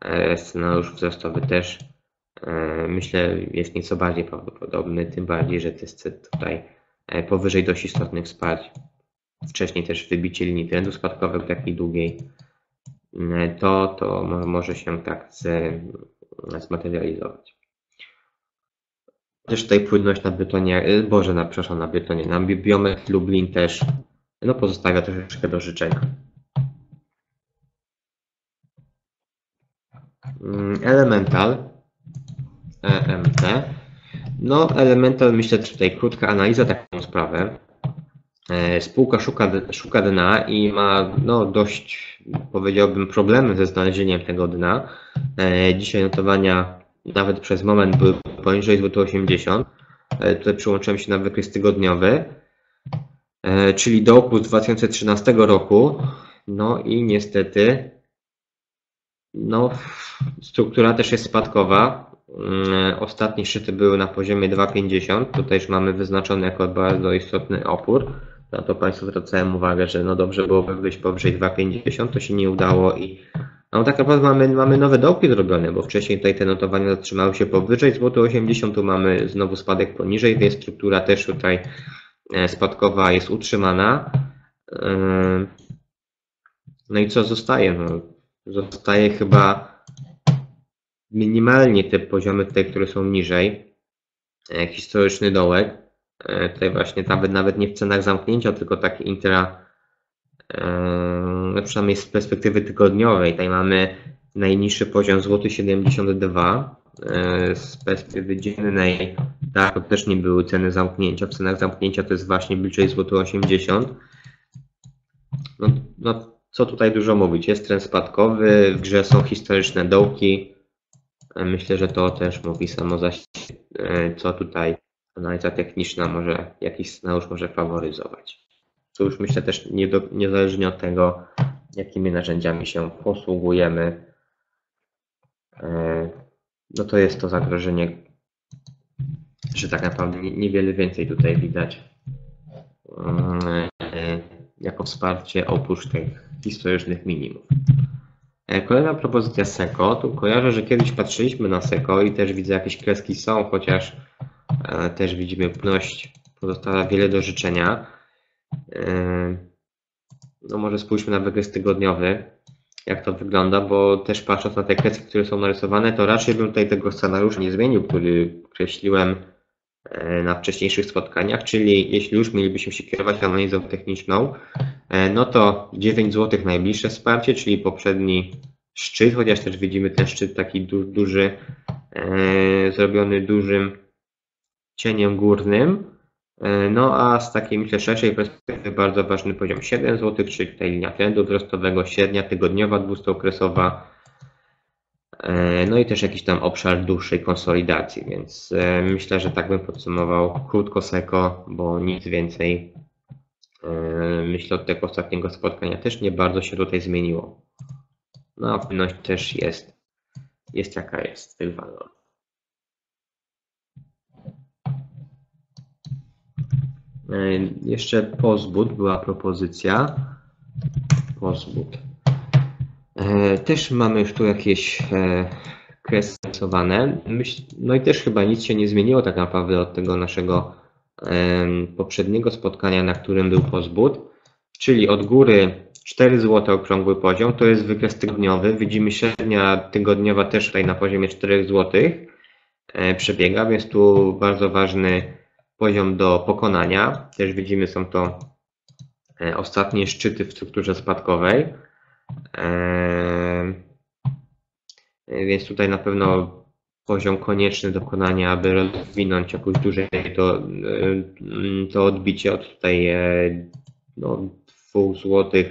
e, scenariusz wzrostowy też e, myślę jest nieco bardziej prawdopodobny, tym bardziej, że to jest tutaj powyżej dość istotnych wsparć. Wcześniej też wybicie linii trendu spadkowego takiej długiej, to, to może się tak zmaterializować. Też tutaj płynność na betonie, y, Boże, na, przepraszam, na betonie, na biometr Lublin też no, pozostawia troszeczkę do życzenia. Mm, Elemental, EMT. No, Elemental, myślę, że tutaj krótka analiza taką sprawę. E, spółka szuka, szuka dna i ma no, dość, powiedziałbym, problemy ze znalezieniem tego dna. E, dzisiaj notowania nawet przez moment były poniżej zł 80. E, tutaj przyłączyłem się na wykres tygodniowy, czyli do z 2013 roku. No i niestety no, struktura też jest spadkowa. Ostatnie szczyty były na poziomie 2,50. Tutaj już mamy wyznaczony jako bardzo istotny opór. Na to Państwu zwracałem uwagę, że no dobrze byłoby wyjść powyżej 2,50. To się nie udało i no tak naprawdę mamy, mamy nowe dołki zrobione, bo wcześniej tutaj te notowania zatrzymały się powyżej złoto 80, tu mamy znowu spadek poniżej, więc struktura też tutaj e, spadkowa jest utrzymana. E, no i co zostaje? No, zostaje chyba minimalnie te poziomy tutaj, które są niżej. E, historyczny dołek. Tutaj właśnie nawet, nawet nie w cenach zamknięcia, tylko taki intra no przynajmniej z perspektywy tygodniowej, tutaj mamy najniższy poziom złoty 72 e, z perspektywy dziennej, tak, to też nie były ceny zamknięcia. W cenach zamknięcia to jest właśnie bliżej złoty 80. No, no, co tutaj dużo mówić? Jest trend spadkowy, w grze są historyczne dołki. E, myślę, że to też mówi samo za co tutaj analiza techniczna może, jakiś scenariusz może faworyzować to już myślę też nie do, niezależnie od tego, jakimi narzędziami się posługujemy, e, no to jest to zagrożenie, że tak naprawdę niewiele więcej tutaj widać e, jako wsparcie oprócz tych historycznych minimów. E, kolejna propozycja SECO. Tu kojarzę, że kiedyś patrzyliśmy na SECO i też widzę jakieś kreski są, chociaż też widzimy płynność pozostała wiele do życzenia. No może spójrzmy na wykres tygodniowy, jak to wygląda, bo też patrząc na te kreski, które są narysowane, to raczej bym tutaj tego scenariusza nie zmienił, który określiłem e, na wcześniejszych spotkaniach, czyli jeśli już mielibyśmy się kierować analizą techniczną, e, no to 9 zł najbliższe wsparcie, czyli poprzedni szczyt, chociaż też widzimy ten szczyt taki du duży, e, zrobiony dużym cieniem górnym, E, no a z takiej myślę szerszej perspektywy bardzo ważny poziom 7 zł, czyli tutaj linia trendu wzrostowego, średnia tygodniowa, dwustookresowa. E, no i też jakiś tam obszar dłuższej konsolidacji, więc e, myślę, że tak bym podsumował krótko seko, bo nic więcej myślę od tego ostatniego spotkania też nie bardzo się tutaj zmieniło. No a płynność też jest, jest jaka jest tych walorów. Jeszcze pozbud była propozycja. Pozbud. E, też mamy już tu jakieś e, kresy. No i też chyba nic się nie zmieniło tak naprawdę od tego naszego poprzedniego spotkania, na którym był pozbud. Czyli od góry 4 zł okrągły poziom, to jest wykres tygodniowy. Widzimy średnia tygodniowa też tutaj na poziomie 4 zł przebiega, więc tu bardzo ważny poziom do pokonania. Też widzimy, są to e, ostatnie szczyty w strukturze spadkowej. E, więc tutaj na pewno poziom konieczny do pokonania, aby rozwinąć jakoś dłużej to, e, to odbicie od tutaj no, 2 zł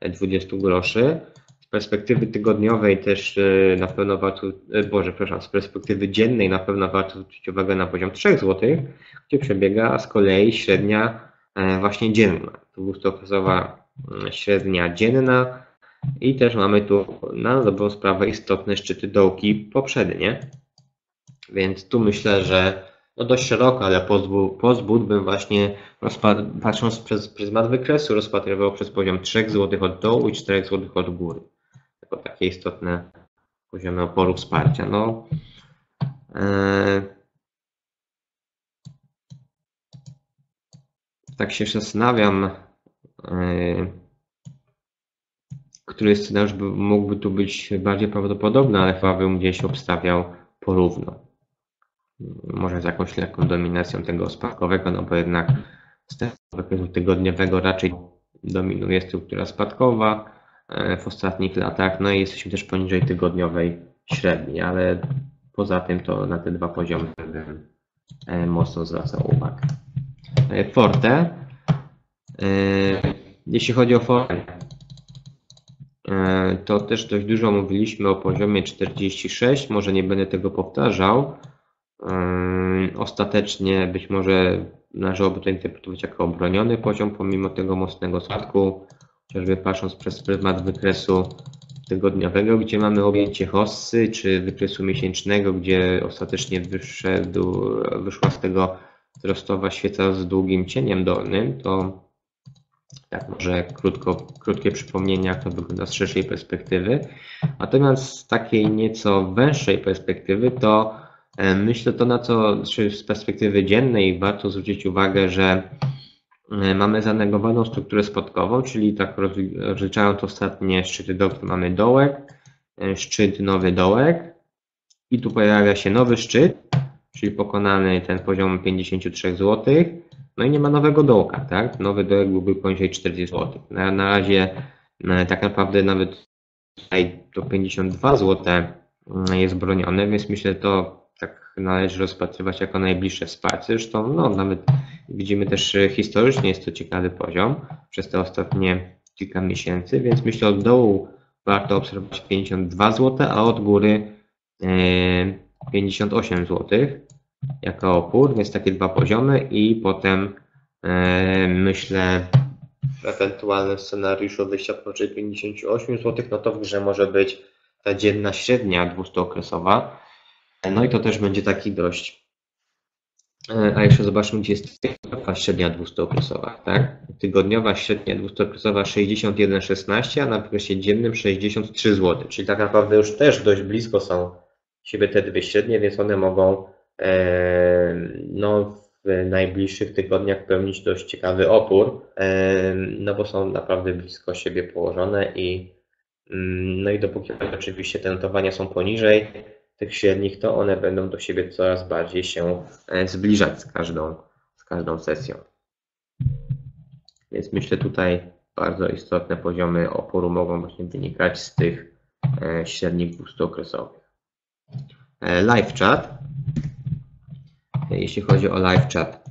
20 groszy. Z perspektywy tygodniowej też na pewno warto, Boże, przepraszam, z perspektywy dziennej na pewno warto zwrócić uwagę na poziom 3 zł, gdzie przebiega z kolei średnia e, właśnie dzienna. To dwustookresowa mm, średnia dzienna I też mamy tu na dobrą sprawę istotne szczyty dołki poprzednie. Więc tu myślę, że no dość szeroko, ale pozbud bym właśnie patrząc przez pryzmat wykresu rozpatrywał przez poziom 3 zł od dołu i 4 zł od góry. Jako takie istotne poziomy oporu wsparcia. No, e, tak się zastanawiam, e, który scenariusz mógłby tu być bardziej prawdopodobny, ale chyba bym gdzieś obstawiał porówno może z jakąś lekką dominacją tego spadkowego, no bo jednak z tego tygodniowego raczej dominuje struktura spadkowa e, w ostatnich latach, no i jesteśmy też poniżej tygodniowej średniej, ale poza tym to na te dwa poziomy bym e, mocno zwracał uwagę. E, Forte. Jeśli chodzi o Forte, to też dość dużo mówiliśmy o poziomie 46, może nie będę tego powtarzał, Ostatecznie być może należałoby to interpretować jako obroniony poziom, pomimo tego mocnego spadku, chociażby patrząc przez pryzmat wykresu tygodniowego, gdzie mamy objęcie hossy, czy wykresu miesięcznego, gdzie ostatecznie wyszedł, wyszła z tego wzrostowa świeca z długim cieniem dolnym, to tak może krótko, krótkie przypomnienie, jak to wygląda z szerszej perspektywy. Natomiast z takiej nieco węższej perspektywy, to E, myślę to, na co z perspektywy dziennej warto zwrócić uwagę, że e, mamy zanegowaną strukturę spadkową, czyli tak rozliczając ostatnie szczyty dołki mamy dołek, e, szczyt, nowy dołek i tu pojawia się nowy szczyt, czyli pokonany ten poziom 53 zł, no i nie ma nowego dołka, tak? Nowy dołek byłby poniżej 40 zł. Na, na razie tak naprawdę nawet tutaj to 52 zł jest bronione, więc myślę, że to tak należy rozpatrywać jako najbliższe wsparcie. Zresztą no, nawet widzimy też e, historycznie jest to ciekawy poziom przez te ostatnie kilka miesięcy, więc myślę od dołu warto obserwować 52 zł, a od góry 58 e, zł jako opór, więc takie dwa poziomy i potem e, myślę w ewentualnym scenariuszu wyjścia poniżej 58 zł, no to w grze może być ta dzienna średnia 200-okresowa, no i to też będzie taki dość. E, a jeszcze zobaczmy, gdzie jest tygodniowa średnia 200-okresowa, tak? Tygodniowa średnia 200-okresowa 61,16, a na wykresie dziennym 63 zł, czyli tak naprawdę już też dość blisko są siebie te dwie średnie, więc one mogą e, no, w najbliższych tygodniach pełnić dość ciekawy opór, e, no bo są naprawdę blisko siebie położone i mm, no i dopóki oczywiście te notowania są poniżej, tych średnich, to one będą do siebie coraz bardziej się e, zbliżać z każdą, z każdą sesją. Więc myślę tutaj bardzo istotne poziomy oporu mogą właśnie wynikać z tych średnich 200-okresowych. E, live chat. Jeśli chodzi o live chat.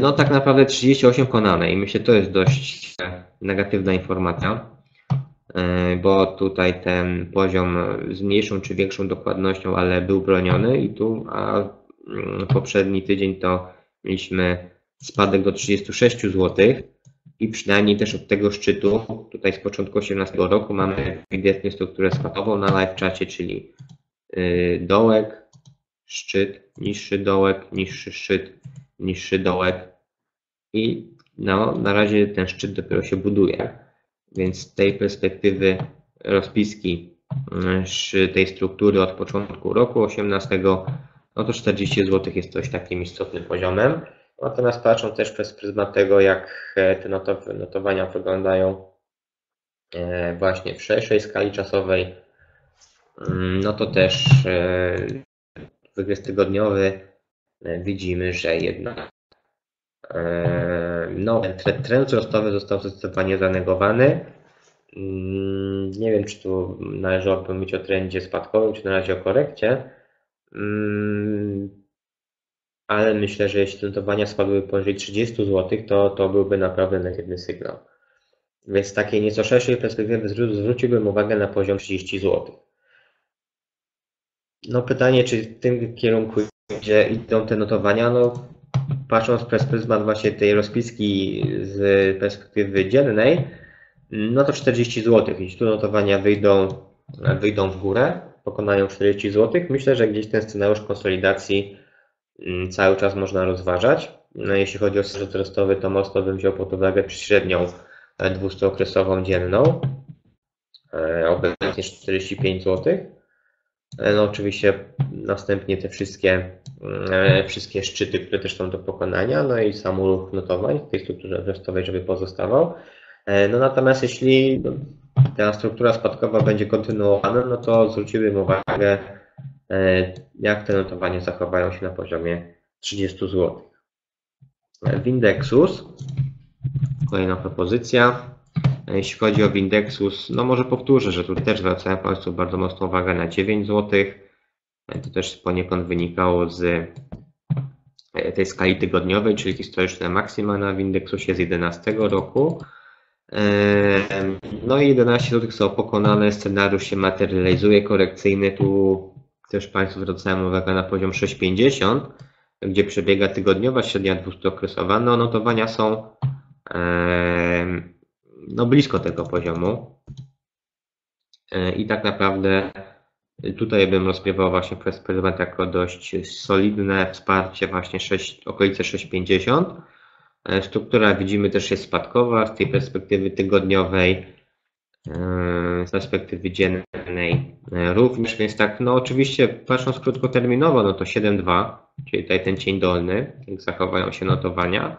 No tak naprawdę 38 konane i myślę, że to jest dość negatywna informacja. E, bo tutaj ten poziom z mniejszą czy większą dokładnością, ale był broniony i tu, a mm, poprzedni tydzień to mieliśmy spadek do 36 zł i przynajmniej też od tego szczytu, tutaj z początku 18 roku mamy ewidentnie strukturę spadową na live czacie, czyli dołek, szczyt, niższy dołek, niższy szczyt, niższy dołek i no, na razie ten szczyt dopiero się buduje. Więc z tej perspektywy rozpiski mm, tej struktury od początku roku 18, no to 40 zł jest coś takim istotnym poziomem. Natomiast patrzą też przez pryzmat tego, jak e, te notowania wyglądają e, właśnie w szerszej skali czasowej, no to też e, wykres tygodniowy widzimy, że jednak no, ten trend wzrostowy został zdecydowanie zanegowany. Mm, nie wiem, czy tu należałoby mówić o trendzie spadkowym, czy na razie o korekcie. Mm, ale myślę, że jeśli notowania spadły poniżej 30 zł, to, to byłby naprawdę negatywny sygnał. Więc z takiej nieco szerszej perspektywy zwróciłbym uwagę na poziom 30 zł. No pytanie, czy w tym kierunku gdzie idą te notowania, no patrząc przez pryzmat właśnie tej rozpiski z perspektywy dziennej, no to 40 zł. Jeśli tu notowania wyjdą, wyjdą w górę, pokonają 40 zł, myślę, że gdzieś ten scenariusz konsolidacji mm, cały czas można rozważać. No, jeśli chodzi o scenariusz wzrostowy, to mocno bym wziął pod uwagę średnią 200-okresową dzienną, e, obecnie 45 zł. E, no oczywiście następnie te wszystkie, e, wszystkie szczyty, które też są do pokonania, no i sam ruch notowań w tej strukturze wzrostowej, żeby pozostawał. No natomiast jeśli ta struktura spadkowa będzie kontynuowana, no to zwróciłbym uwagę, jak te notowania zachowają się na poziomie 30 zł. Windexus Kolejna propozycja. Jeśli chodzi o Windexus, no może powtórzę, że tutaj też zwracałem Państwu bardzo mocną uwagę na 9 zł. To też poniekąd wynikało z e, tej skali tygodniowej, czyli historyczne maksima na Windexusie z 11 roku. E, no i 11 zł są pokonane, scenariusz się materializuje korekcyjny. Tu też Państwu zwracałem uwagę na poziom 6,50, gdzie przebiega tygodniowa średnia 200-okresowa. No notowania są no blisko tego poziomu. E, I tak naprawdę tutaj bym rozpiewał właśnie eksperyment jako dość solidne wsparcie, właśnie 6, okolice 6,50. E, struktura widzimy też jest spadkowa z tej perspektywy tygodniowej, e, z perspektywy dziennej również, więc tak, no oczywiście patrząc krótkoterminowo, no to 7,2, czyli tutaj ten cień dolny, jak zachowają się notowania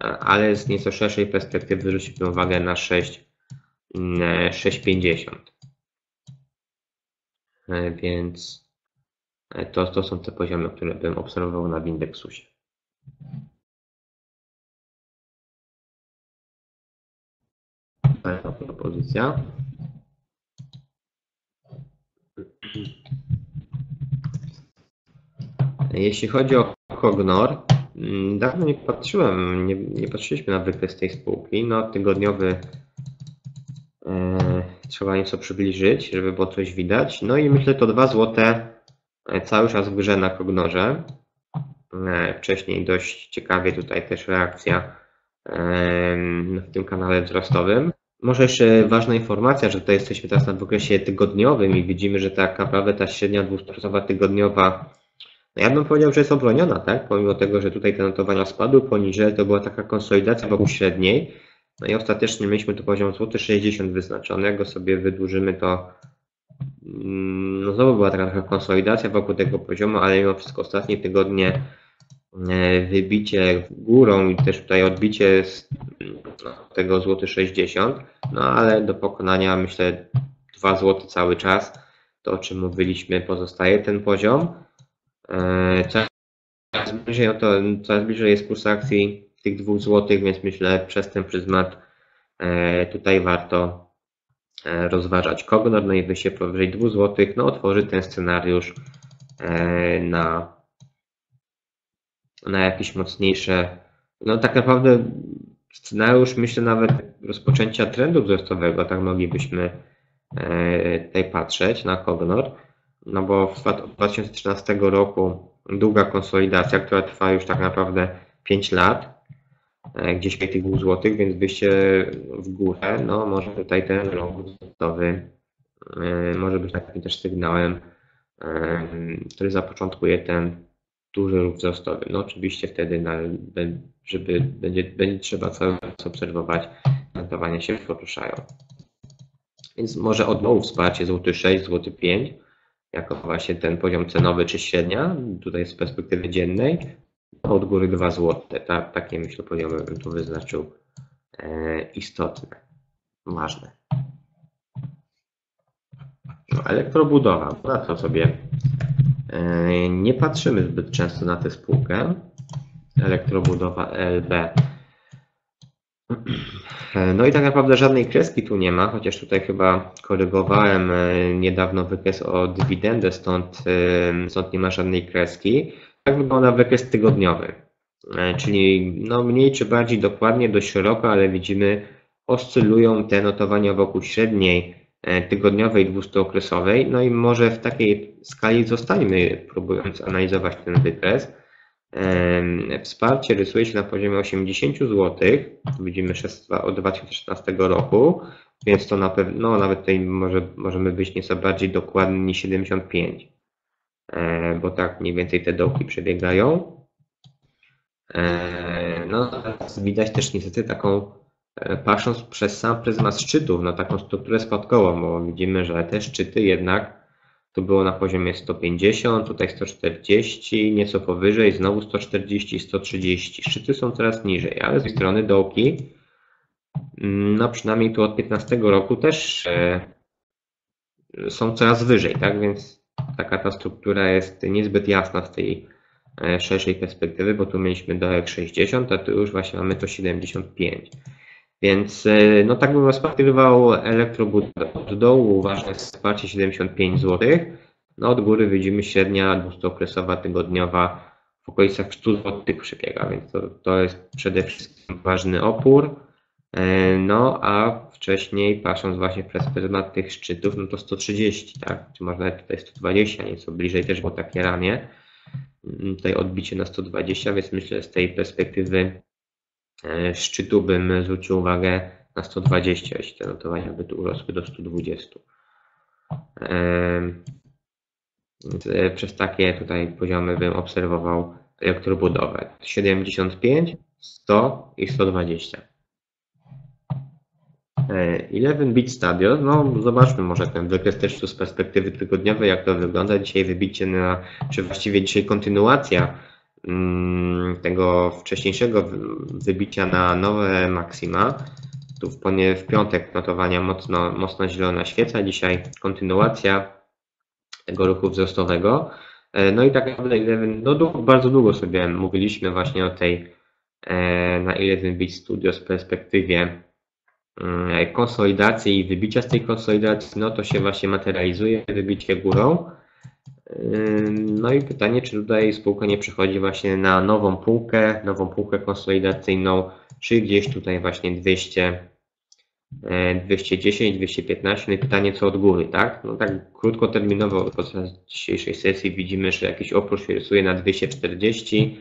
ale z nieco szerszej perspektywy zwróćmy uwagę na 6, 6,50. Mm, e, więc e, to, to są te poziomy, które bym obserwował na Windexusie. Kolejna propozycja. Jeśli chodzi o Cognor, Mm, dawno nie patrzyłem, nie, nie patrzyliśmy na wykres tej spółki. No, tygodniowy e, trzeba nieco przybliżyć, żeby było coś widać. No i myślę to 2 złote e, cały czas w grze na Kognorze. E, wcześniej dość ciekawie tutaj też reakcja e, w tym kanale wzrostowym. Może jeszcze ważna informacja, że tutaj jesteśmy teraz na wykresie tygodniowym i widzimy, że tak naprawdę ta średnia dwustrusowa tygodniowa no ja bym powiedział, że jest obroniona, tak? Pomimo tego, że tutaj te notowania spadły poniżej, to była taka konsolidacja wokół średniej. No i ostatecznie mieliśmy tu poziom złoty 60 wyznaczony. Jak go sobie wydłużymy, to mm, no znowu była taka, taka konsolidacja wokół tego poziomu, ale mimo wszystko ostatnie tygodnie e, wybicie górą i też tutaj odbicie z no, tego złoty 60, no ale do pokonania myślę 2 zł cały czas. To o czym mówiliśmy pozostaje ten poziom. E, coraz bliżej, no to coraz bliżej jest kurs akcji tych dwóch złotych, więc myślę przez ten pryzmat e, tutaj warto e, rozważać Kognor, no i wyjście powyżej 2 złotych, no otworzy ten scenariusz na, na jakieś mocniejsze, no tak naprawdę scenariusz myślę nawet rozpoczęcia trendu wzrostowego, tak moglibyśmy tutaj patrzeć na Kognor no bo w 2013 roku długa konsolidacja, która trwa już tak naprawdę 5 lat, e, gdzieś tych 2 zł, więc wyjście w górę, no może tutaj ten rok wzrostowy e, może być takim też sygnałem, e, który zapoczątkuje ten duży ruch wzrostowy. No oczywiście wtedy, żeby będzie, będzie trzeba cały czas obserwować, notowania się poruszają. Więc może od nowu wsparcie złoty 6, złoty 5, jako właśnie ten poziom cenowy czy średnia, tutaj z perspektywy dziennej, od góry 2 zł. Ta, takie myślę poziomy bym tu wyznaczył e, istotne, ważne. No, elektrobudowa, na co sobie e, nie patrzymy zbyt często na tę spółkę. Elektrobudowa LB no i tak naprawdę żadnej kreski tu nie ma, chociaż tutaj chyba korygowałem e, niedawno wykres o dywidendę, stąd, e, stąd nie ma żadnej kreski. Tak wygląda wykres tygodniowy, e, czyli no mniej czy bardziej dokładnie, dość szeroko, ale widzimy oscylują te notowania wokół średniej tygodniowej, 200-okresowej. No i może w takiej skali zostańmy, próbując analizować ten wykres. Wsparcie rysuje się na poziomie 80 zł. Widzimy od 2016 roku, więc to na pewno, no, nawet tutaj może, możemy być nieco bardziej dokładni niż 75, e, bo tak mniej więcej te dołki przebiegają. E, no, widać też niestety taką, e, patrząc przez sam pryzmat szczytów, na taką strukturę spadkową, bo widzimy, że te szczyty jednak to było na poziomie 150, tutaj 140, nieco powyżej, znowu 140, 130. Szczyty są coraz niżej, ale z tej strony dołki, mm, no przynajmniej tu od 15 roku też e, są coraz wyżej, tak? Więc taka ta struktura jest niezbyt jasna z tej e, szerszej perspektywy, bo tu mieliśmy dołek 60, a tu już właśnie mamy to 75. Więc e, no tak bym rozpatrywał elektrobudowę. Od dołu jest wsparcie 75 zł. No od góry widzimy średnia 200-okresowa tygodniowa w okolicach 100 zł przebiega, więc to, to jest przede wszystkim ważny opór. E, no a wcześniej patrząc właśnie przez pryzmat tych szczytów, no to 130, tak? Czy można tutaj 120, nieco bliżej też było takie ramię. Mm, tutaj odbicie na 120, więc myślę, z tej perspektywy szczytu bym zwrócił uwagę na 120, jeśli te notowania by tu urosły do 120. E, e, przez takie tutaj poziomy bym obserwował elektrobudowę. 75, 100 i 120. Eleven Bit Stadion, no zobaczmy może ten wykres też tu z perspektywy tygodniowej, jak to wygląda. Dzisiaj wybicie na, czy właściwie dzisiaj kontynuacja tego wcześniejszego wybicia na nowe maksima. Tu w, w piątek notowania mocno, mocno zielona świeca, dzisiaj kontynuacja tego ruchu wzrostowego. E, no i tak naprawdę no bardzo długo sobie mówiliśmy właśnie o tej e, na 11 Bit Studio z perspektywie mm, konsolidacji i wybicia z tej konsolidacji, no to się właśnie materializuje, wybicie górą. No i pytanie, czy tutaj spółka nie przechodzi właśnie na nową półkę, nową półkę konsolidacyjną, czy gdzieś tutaj właśnie 200, 210, 215. No i pytanie, co od góry, tak? No tak krótkoterminowo podczas dzisiejszej sesji widzimy, że jakiś opór się rysuje na 240.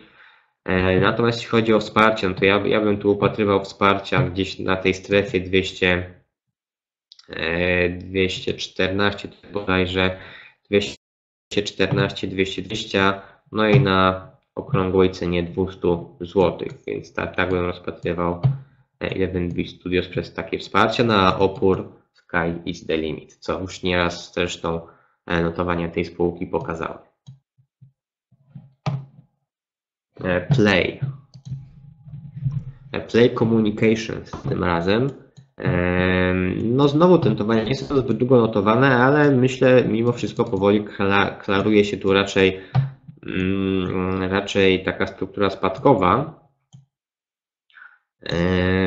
E, natomiast jeśli chodzi o wsparcie, no to ja, ja bym tu upatrywał wsparcia gdzieś na tej strefie 200, 214 bodajże 200 214, 220, no i na okrągłej cenie 200 zł, więc tak, tak bym rozpatrywał 11B Studios przez takie wsparcie na opór Sky is the limit, co już nieraz zresztą e, notowania tej spółki pokazały. E, Play. E, Play Communications tym razem no znowu te notowania nie są zbyt długo notowane, ale myślę mimo wszystko powoli klaruje się tu raczej, mm, raczej taka struktura spadkowa,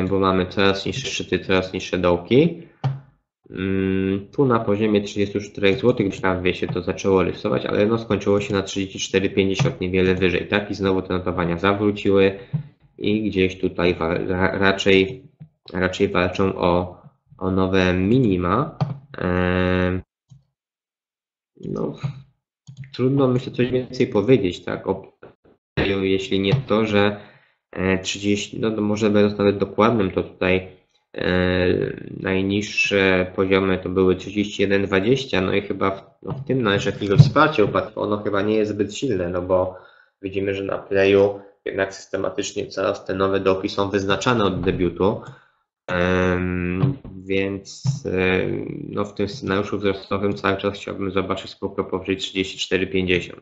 bo mamy coraz niższe szczyty, coraz niższe dołki. Mm, tu na poziomie 34 zł gdzieś tam się to zaczęło rysować, ale no skończyło się na 34,50 niewiele wyżej, tak? I znowu te notowania zawróciły i gdzieś tutaj raczej raczej walczą o, o nowe minima. No, trudno myślę coś więcej powiedzieć, tak, o jeśli nie to, że 30, e, no to może będąc nawet dokładnym, to tutaj e, najniższe poziomy to były 31,20, no i chyba w, no w tym należy jakiegoś wsparcia upadku, ono chyba nie jest zbyt silne, no bo widzimy, że na playu jednak systematycznie coraz te nowe dołki są wyznaczane od debiutu, więc no, w tym scenariuszu wzrostowym cały czas chciałbym zobaczyć spółkę powyżej 34,50.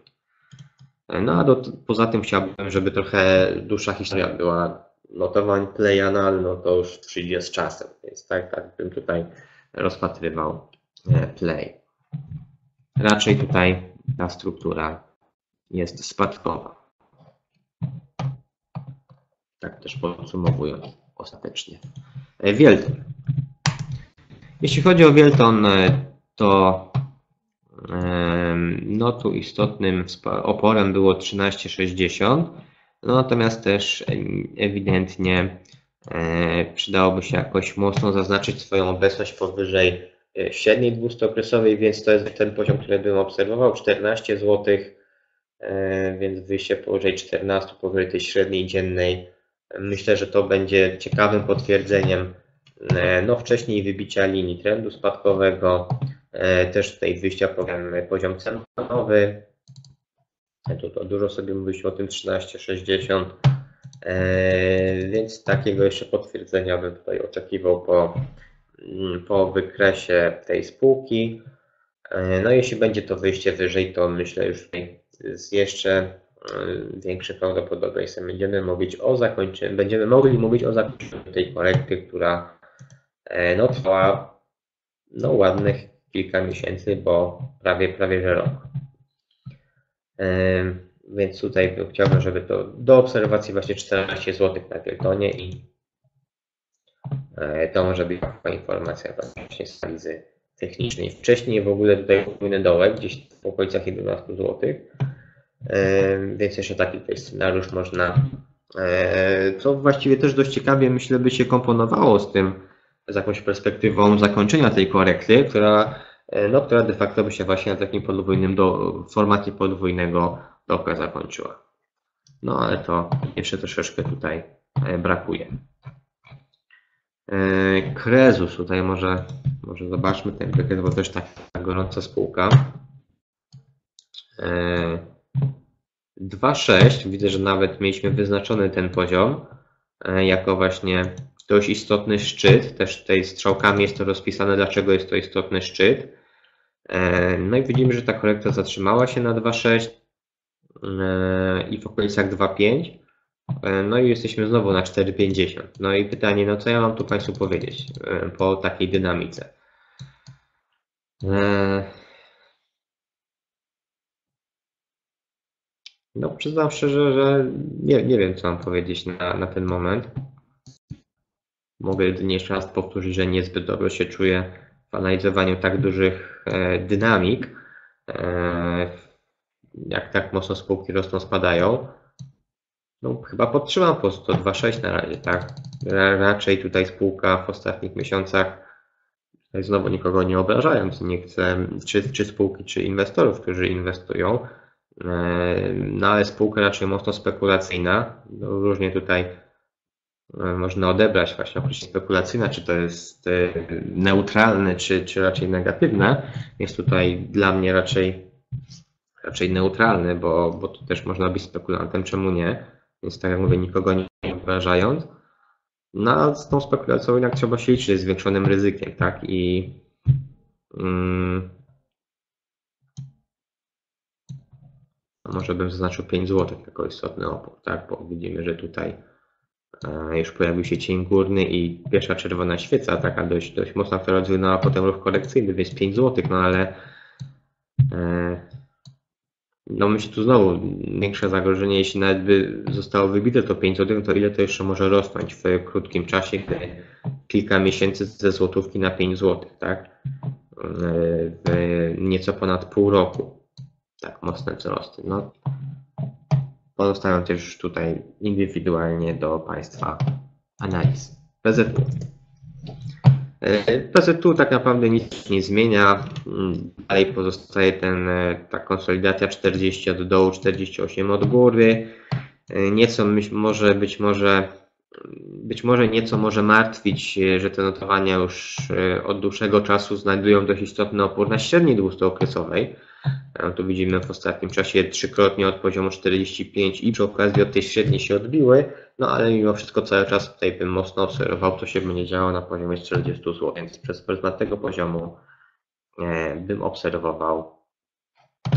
No a do, poza tym chciałbym, żeby trochę dłuższa historia była notowań Playana, no to już przyjdzie z czasem, więc tak, tak bym tutaj rozpatrywał e, Play. Raczej tutaj ta struktura jest spadkowa. Tak też podsumowując ostatecznie. E, Wielton. Jeśli chodzi o Wielton, e, to no tu istotnym oporem było 13,60, no natomiast też ewidentnie e, przydałoby się jakoś mocno zaznaczyć swoją obecność powyżej średniej 200-okresowej, więc to jest ten poziom, który bym obserwował, 14 zł więc wyjście powyżej 14, powyżej tej średniej dziennej. Myślę, że to będzie ciekawym potwierdzeniem no wcześniej wybicia linii trendu spadkowego, też tutaj wyjścia poziom cenowy. Tu to dużo sobie mówiliśmy o tym 13,60, więc takiego jeszcze potwierdzenia bym tutaj oczekiwał po Mm, po wykresie tej spółki. E, no jeśli będzie to wyjście wyżej, to myślę już z jeszcze e, większym prawdopodobieństwem będziemy mówić o zakończeniu, będziemy mogli mówić o zakończeniu tej korekty, która e, no, trwała no, ładnych kilka miesięcy, bo prawie, prawie że rok. Więc tutaj chciałbym, żeby to do obserwacji właśnie 14 zł na Wieltonie i E, to może być informacja właśnie z analizy technicznej. Wcześniej w ogóle tutaj płynę dołek, gdzieś w okolicach 11 zł, e, więc jeszcze taki tutaj scenariusz można, e, co właściwie też dość ciekawie myślę by się komponowało z tym, z jakąś perspektywą zakończenia tej korekty, która, no, która de facto by się właśnie na takim podwójnym, do, formacie podwójnego dołka zakończyła. No ale to jeszcze troszeczkę tutaj brakuje. E, Krezus, tutaj może, może zobaczmy ten pakiet, bo też taka gorąca spółka. 2,6, e, widzę, że nawet mieliśmy wyznaczony ten poziom e, jako właśnie dość istotny szczyt. Też tutaj strzałkami jest to rozpisane, dlaczego jest to istotny szczyt. No i widzimy, że ta korekta zatrzymała się na 2,6 i w okolicach 2,5. E, no i jesteśmy znowu na 4,50. No i pytanie, no co ja mam tu Państwu powiedzieć e, po takiej dynamice? No przyznam szczerze, że nie, nie wiem co mam powiedzieć na, na ten moment. Mogę jedynie jeszcze raz powtórzyć, że niezbyt dobrze się czuję w analizowaniu tak dużych dynamik. Jak tak mocno spółki rosną, spadają. No, chyba podtrzymam po 102,6 na razie, tak. Raczej tutaj spółka w ostatnich miesiącach, tutaj znowu nikogo nie obrażając, nie chcę, czy, czy spółki, czy inwestorów, którzy inwestują, e, no ale spółka raczej mocno spekulacyjna, no, różnie tutaj e, można odebrać właśnie określenie spekulacyjna, czy to jest e, neutralne, czy, czy raczej negatywne. Jest tutaj dla mnie raczej, raczej neutralny, bo, bo tu też można być spekulantem, czemu nie. Więc tak jak mówię, nikogo nie obrażając. No a z tą spekulacją jednak trzeba się liczyć z zwiększonym ryzykiem, tak? I mm, może bym zaznaczył 5 zł jako istotny opór, tak? Bo widzimy, że tutaj e, już pojawił się cień górny i pierwsza czerwona świeca, taka dość, dość mocna, która rozwinęła potem ruch korekcyjny, więc 5 zł, no ale e, no myślę tu znowu większe zagrożenie, jeśli nawet by zostało wybite to 5 zł, to ile to jeszcze może rosnąć w krótkim czasie, gdy kilka miesięcy ze złotówki na 5 zł, tak? W nieco ponad pół roku. Tak, mocne wzrosty. No, pozostają też tutaj indywidualnie do Państwa analiz. PZU. PZU tak naprawdę nic nie zmienia. Dalej pozostaje ten, e, ta konsolidacja 40 od dołu, 48 od góry. E, nieco może być może być może nieco może martwić, e, że te notowania już od dłuższego czasu znajdują dość istotny opór na średniej dwustuokresowej. Tu widzimy w ostatnim czasie trzykrotnie od poziomu 45 i przy okazji od tej średniej się odbiły, no ale mimo wszystko cały czas tutaj bym mocno obserwował, co się będzie działo na poziomie 40 zł, więc przez pryzmat tego poziomu e, bym obserwował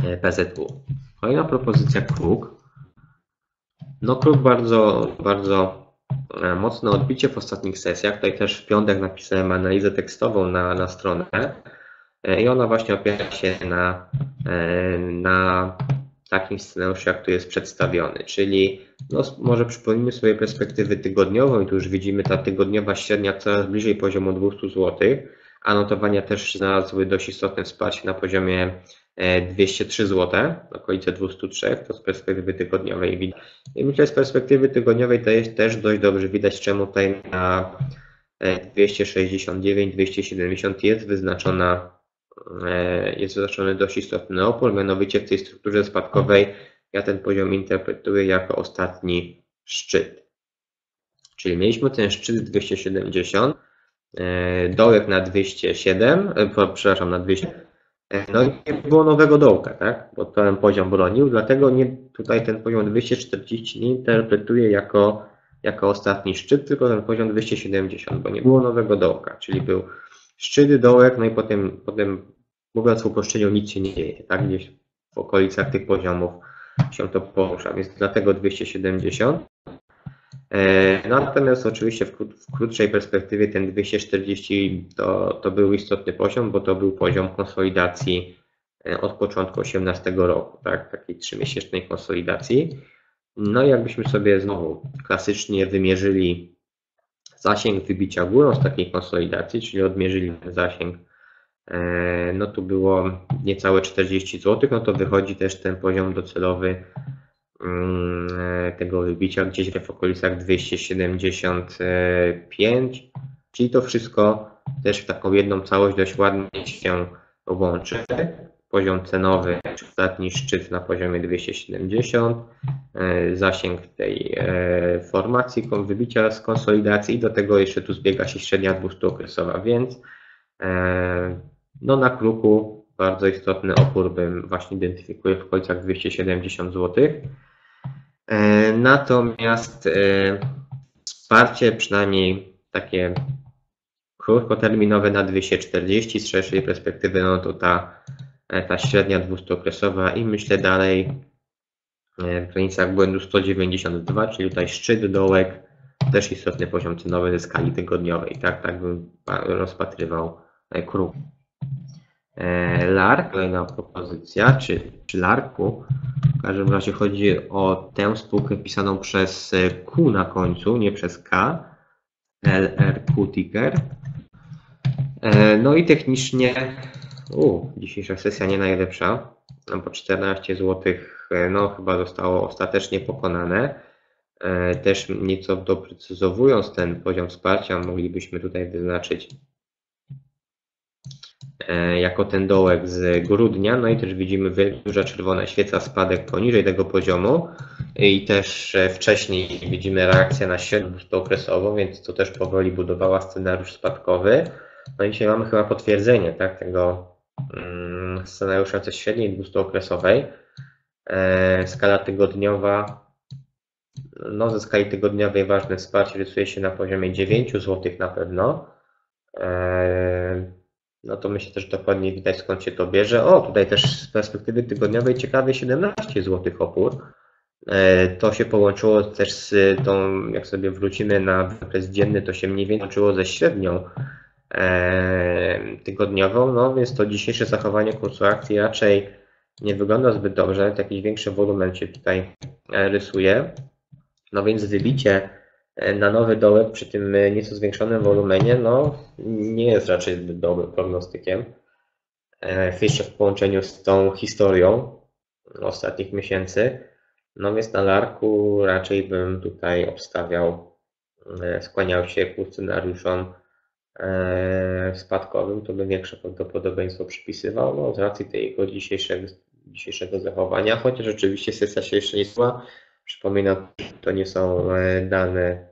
e, PZU. Kolejna propozycja kruk. No kruk bardzo, bardzo e, mocne odbicie w ostatnich sesjach. Tutaj też w piątek napisałem analizę tekstową na, na stronę i ona właśnie opiera się na, na takim scenariuszu, jak tu jest przedstawiony, czyli no, może przypomnijmy sobie perspektywy tygodniową i tu już widzimy ta tygodniowa średnia coraz bliżej poziomu 200 zł, a notowania też znalazły dość istotne wsparcie na poziomie 203 zł, okolice 203, to z perspektywy tygodniowej widać. I myślę, że z perspektywy tygodniowej to jest też dość dobrze widać, czemu tutaj na 269, 270 jest wyznaczona E, jest zaznaczony dość istotny opór, mianowicie w tej strukturze spadkowej ja ten poziom interpretuję jako ostatni szczyt. Czyli mieliśmy ten szczyt 270, e, dołek na 207, e, przepraszam, na 200. E, no i nie było nowego dołka, tak? Bo ten poziom bronił, dlatego nie, tutaj ten poziom 240 nie interpretuję jako, jako ostatni szczyt, tylko ten poziom 270, bo nie było nowego dołka, czyli był szczyt, dołek, no i potem, potem mówiąc w uproszczeniu, nic się nie dzieje, tak? Gdzieś w okolicach tych poziomów się to porusza, więc dlatego 270. E, natomiast oczywiście w, krótszej perspektywie ten 240 to, to był istotny poziom, bo to był poziom konsolidacji e, od początku 2018 roku, tak, takiej trzymiesięcznej konsolidacji. No i jakbyśmy sobie znowu klasycznie wymierzyli zasięg wybicia górą z takiej konsolidacji, czyli odmierzyli zasięg, no tu było niecałe 40 zł, no to wychodzi też ten poziom docelowy Mm, e, tego wybicia gdzieś w okolicach 275, czyli to wszystko też w taką jedną całość dość ładnie się łączy. Poziom cenowy, ostatni szczyt na poziomie 270, e, zasięg tej e, formacji, wybicia z konsolidacji i do tego jeszcze tu zbiega się średnia 200-okresowa, więc no na kruku bardzo istotny opór bym właśnie identyfikuję w okolicach 270 zł. E, natomiast e, wsparcie przynajmniej takie krótkoterminowe na 240 z szerszej perspektywy, no to ta, e, ta średnia 200-okresowa i myślę dalej w granicach błędu 192, czyli tutaj szczyt, dołek, też istotny poziom cenowy ze skali tygodniowej. Tak, tak bym rozpatrywał kruk. LAR, kolejna propozycja, czy, czy LARku w każdym razie chodzi o tę spółkę pisaną przez Q na końcu, nie przez K. LRQ ticker. E, no i technicznie, u, dzisiejsza sesja nie najlepsza, bo 14 zł e, no chyba zostało ostatecznie pokonane. E, też nieco doprecyzowując ten poziom wsparcia, moglibyśmy tutaj wyznaczyć E, jako ten dołek z grudnia. No i też widzimy duża czerwona świeca, spadek poniżej tego poziomu i też e, wcześniej widzimy reakcję na średnią okresową, więc to też powoli budowała scenariusz spadkowy. No i dzisiaj mamy chyba potwierdzenie tak, tego mm, scenariusza ze średniej 200-okresowej. E, skala tygodniowa, no ze skali tygodniowej ważne wsparcie rysuje się na poziomie 9 zł na pewno no to myślę też dokładnie widać skąd się to bierze. O, tutaj też z perspektywy tygodniowej ciekawie 17 zł opór. E, to się połączyło też z tą, jak sobie wrócimy na wykres dzienny, to się mniej więcej łączyło ze średnią e, tygodniową, no więc to dzisiejsze zachowanie kursu akcji raczej nie wygląda zbyt dobrze, jakiś większy wolumen się tutaj e, rysuje. No więc wybicie na nowy dołek przy tym e, nieco zwiększonym wolumenie, no nie jest raczej zbyt dobrym prognostykiem. E, jeszcze w połączeniu z tą historią ostatnich miesięcy. No więc na larku raczej bym tutaj obstawiał, skłaniał się ku scenariuszom spadkowym, to bym większe prawdopodobieństwo przypisywał, no z racji tego dzisiejszego, dzisiejszego zachowania, chociaż rzeczywiście sesja się jeszcze nie stała, Przypominam, to nie są e, dane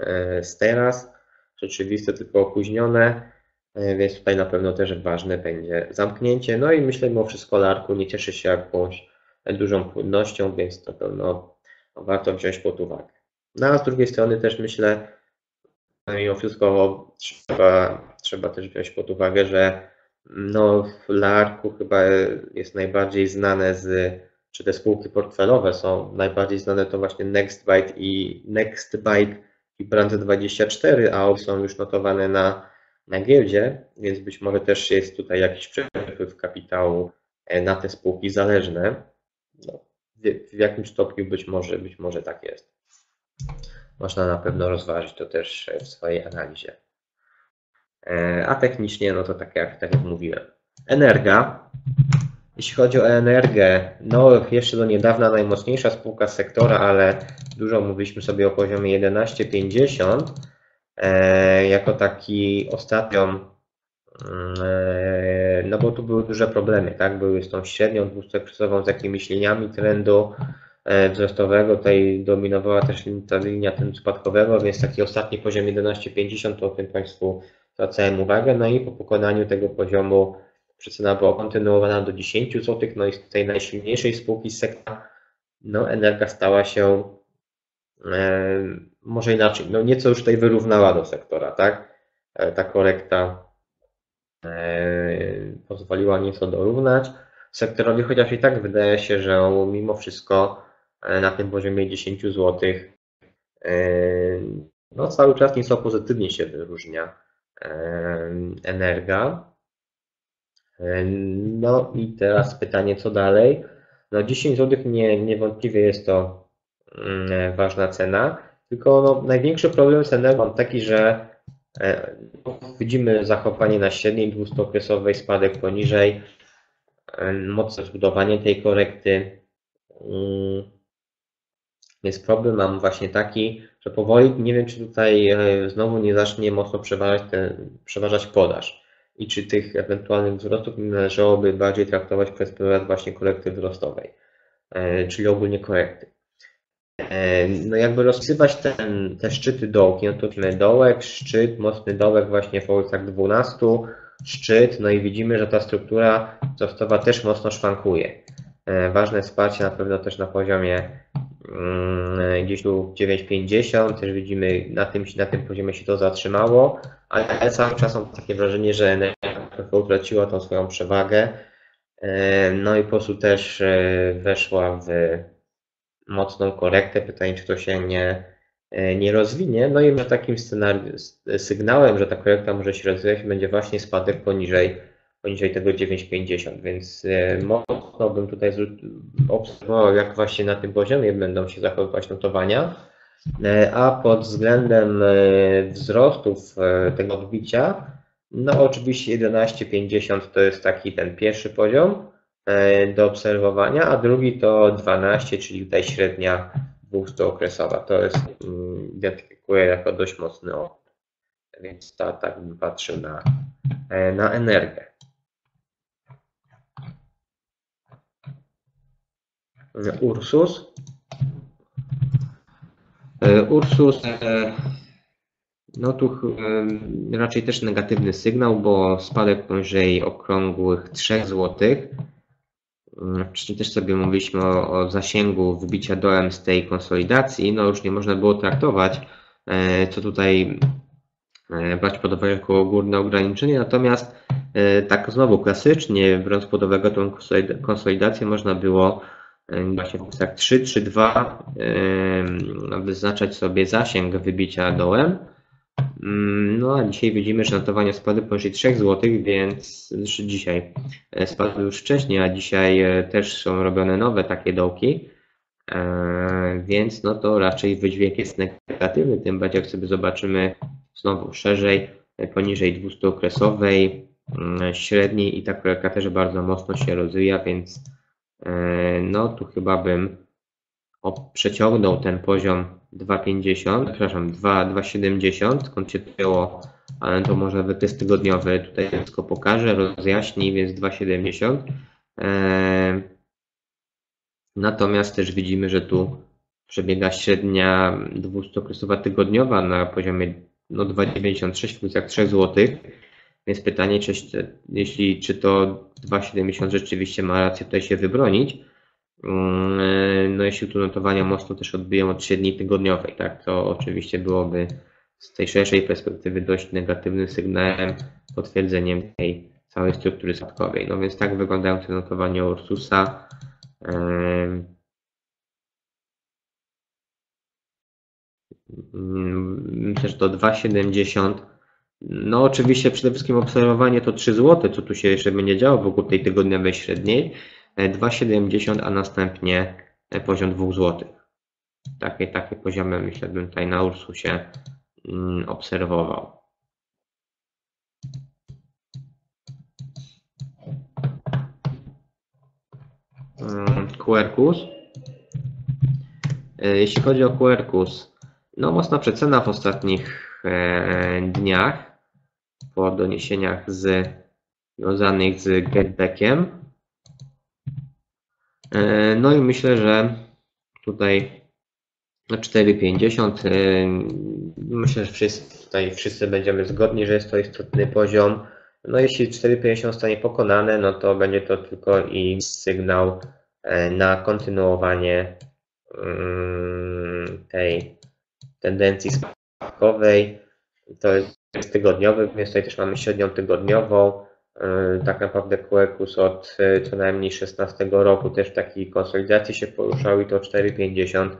e, z teraz, rzeczywiste, tylko opóźnione, e, więc tutaj na pewno też ważne będzie zamknięcie. No i myślę, mimo wszystko Larku nie cieszy się jakąś dużą płynnością, więc to pewno warto wziąć pod uwagę. No a z drugiej strony też myślę, mimo wszystko trzeba, trzeba też wziąć pod uwagę, że no, w Larku chyba jest najbardziej znane z czy te spółki portfelowe są najbardziej znane, to właśnie NextBite i NextBite i Brand24, a są już notowane na, na giełdzie, więc być może też jest tutaj jakiś przepływ kapitału e, na te spółki zależne. No, w, w jakim stopniu być może, być może tak jest. Można na pewno rozważyć to też w swojej analizie. E, a technicznie, no to tak jak, tak jak mówiłem. Energa jeśli chodzi o energię, no jeszcze do niedawna najmocniejsza spółka sektora, ale dużo mówiliśmy sobie o poziomie 11,50 e, jako taki ostatnią mm, e, no bo tu były duże problemy, tak? Były z tą średnią dwustokrysową, z jakimiś liniami trendu e, wzrostowego, tutaj dominowała też ta linia trendu spadkowego, więc taki ostatni poziom 11,50 to o tym Państwu zwracałem uwagę, no i po pokonaniu tego poziomu przecena była kontynuowana do 10 zł, no i z tej najsilniejszej spółki z sektora, no Energa stała się e, może inaczej, no nieco już tutaj wyrównała do sektora, tak? E, ta korekta e, pozwoliła nieco dorównać sektorowi, chociaż i tak wydaje się, że mimo wszystko e, na tym poziomie 10 zł no cały czas nieco pozytywnie się wyróżnia Energa. No i teraz pytanie, co dalej? No 10 zł nie, niewątpliwie jest to mm, ważna cena, tylko no, największy problem z Energią taki, że E, widzimy zachowanie na średniej dwustookresowej, spadek poniżej, e, mocne zbudowanie tej korekty. Mm, jest problem mam właśnie taki, że powoli nie wiem, czy tutaj e, znowu nie zacznie mocno przeważać, ten, przeważać podaż i czy tych ewentualnych wzrostów nie należałoby bardziej traktować przez pryzmat właśnie korekty wzrostowej, czyli ogólnie korekty. No jakby rozpisywać ten, te szczyty dołki, no to mamy dołek, szczyt, mocny dołek właśnie w okolicach 12, szczyt, no i widzimy, że ta struktura wzrostowa też mocno szwankuje. E, ważne wsparcie na pewno też na poziomie gdzieś tu 9,50, też widzimy na tym, na tym poziomie się to zatrzymało, ale cały czas mam takie wrażenie, że energia utraciła tą swoją przewagę, no i po prostu też e, weszła w mocną korektę. Pytanie, czy to się nie, e, nie rozwinie. No i takim sygnałem, że ta korekta może się rozwijać, będzie właśnie spadek poniżej, poniżej tego 9,50, więc e, mocno bym tutaj obserwował, jak właśnie na tym poziomie będą się zachowywać notowania. E, a pod względem wzrostów tego odbicia, no oczywiście 11,50 to jest taki ten pierwszy poziom. E, do obserwowania, a drugi to 12, czyli tutaj średnia 200-okresowa. To jest, mm, identyfikuję jako dość mocny opór. Więc ta, tak bym patrzył na, e, na energię. Ursus. E, Ursus, no tu raczej też negatywny sygnał, bo spadek poniżej okrągłych 3 złotych Wcześniej też sobie mówiliśmy o, o zasięgu wybicia dołem z tej konsolidacji. No już nie można było traktować, e, co tutaj e, brać pod uwagę jako górne ograniczenie. Natomiast e, tak znowu klasycznie, biorąc pod uwagę tą konsolidację, można było właśnie w kursach 3, 3, 2 wyznaczać sobie zasięg wybicia dołem. No a dzisiaj widzimy, że notowania spadły poniżej 3 zł, więc dzisiaj e, spadły już wcześniej, a dzisiaj e, też są robione nowe takie dołki, e, więc no to raczej wydźwięk jest negatywny, tym bardziej jak sobie zobaczymy znowu szerzej, poniżej 200-okresowej, mm, średniej i ta korelka też bardzo mocno się rozwija, więc no tu chyba bym przeciągnął ten poziom 2,50, przepraszam, 2,70, skąd się to ale to może wytys tygodniowy tutaj wszystko pokaże, rozjaśni, więc 2,70. Eee, natomiast też widzimy, że tu przebiega średnia 200-okresowa tygodniowa na poziomie no, 2,96 w jak 3 zł. Więc pytanie, czy, jeśli, czy to 2,70 rzeczywiście ma rację tutaj się wybronić, Mm, no jeśli tu notowania mocno też odbiją od średniej tygodniowej, tak, to oczywiście byłoby z tej szerszej perspektywy dość negatywnym sygnałem, potwierdzeniem tej całej struktury spadkowej. No więc tak wyglądają te notowania Ursusa. Myślę, że to 2,70. No oczywiście przede wszystkim obserwowanie to 3 zł, co tu się jeszcze będzie działo wokół tej tygodniowej średniej. 2,70, a następnie poziom 2 zł. Takie, takie poziomy myślę bym tutaj na Ursusie mm, obserwował. Mm, QRKUS. E, jeśli chodzi o QRKUS, no mocna przecena w ostatnich e, dniach po doniesieniach z związanych z getbackiem. E, no i myślę, że tutaj na 4,50 myślę, że wszyscy, tutaj wszyscy będziemy zgodni, że jest to istotny poziom. No jeśli 4,50 zostanie pokonane, no to będzie to tylko i sygnał e, na kontynuowanie mm, tej tendencji spadkowej. To jest tygodniowy, więc tutaj też mamy średnią tygodniową. E, tak naprawdę QEQUS od e, co najmniej 16 roku też w takiej konsolidacji się poruszał i to 4,50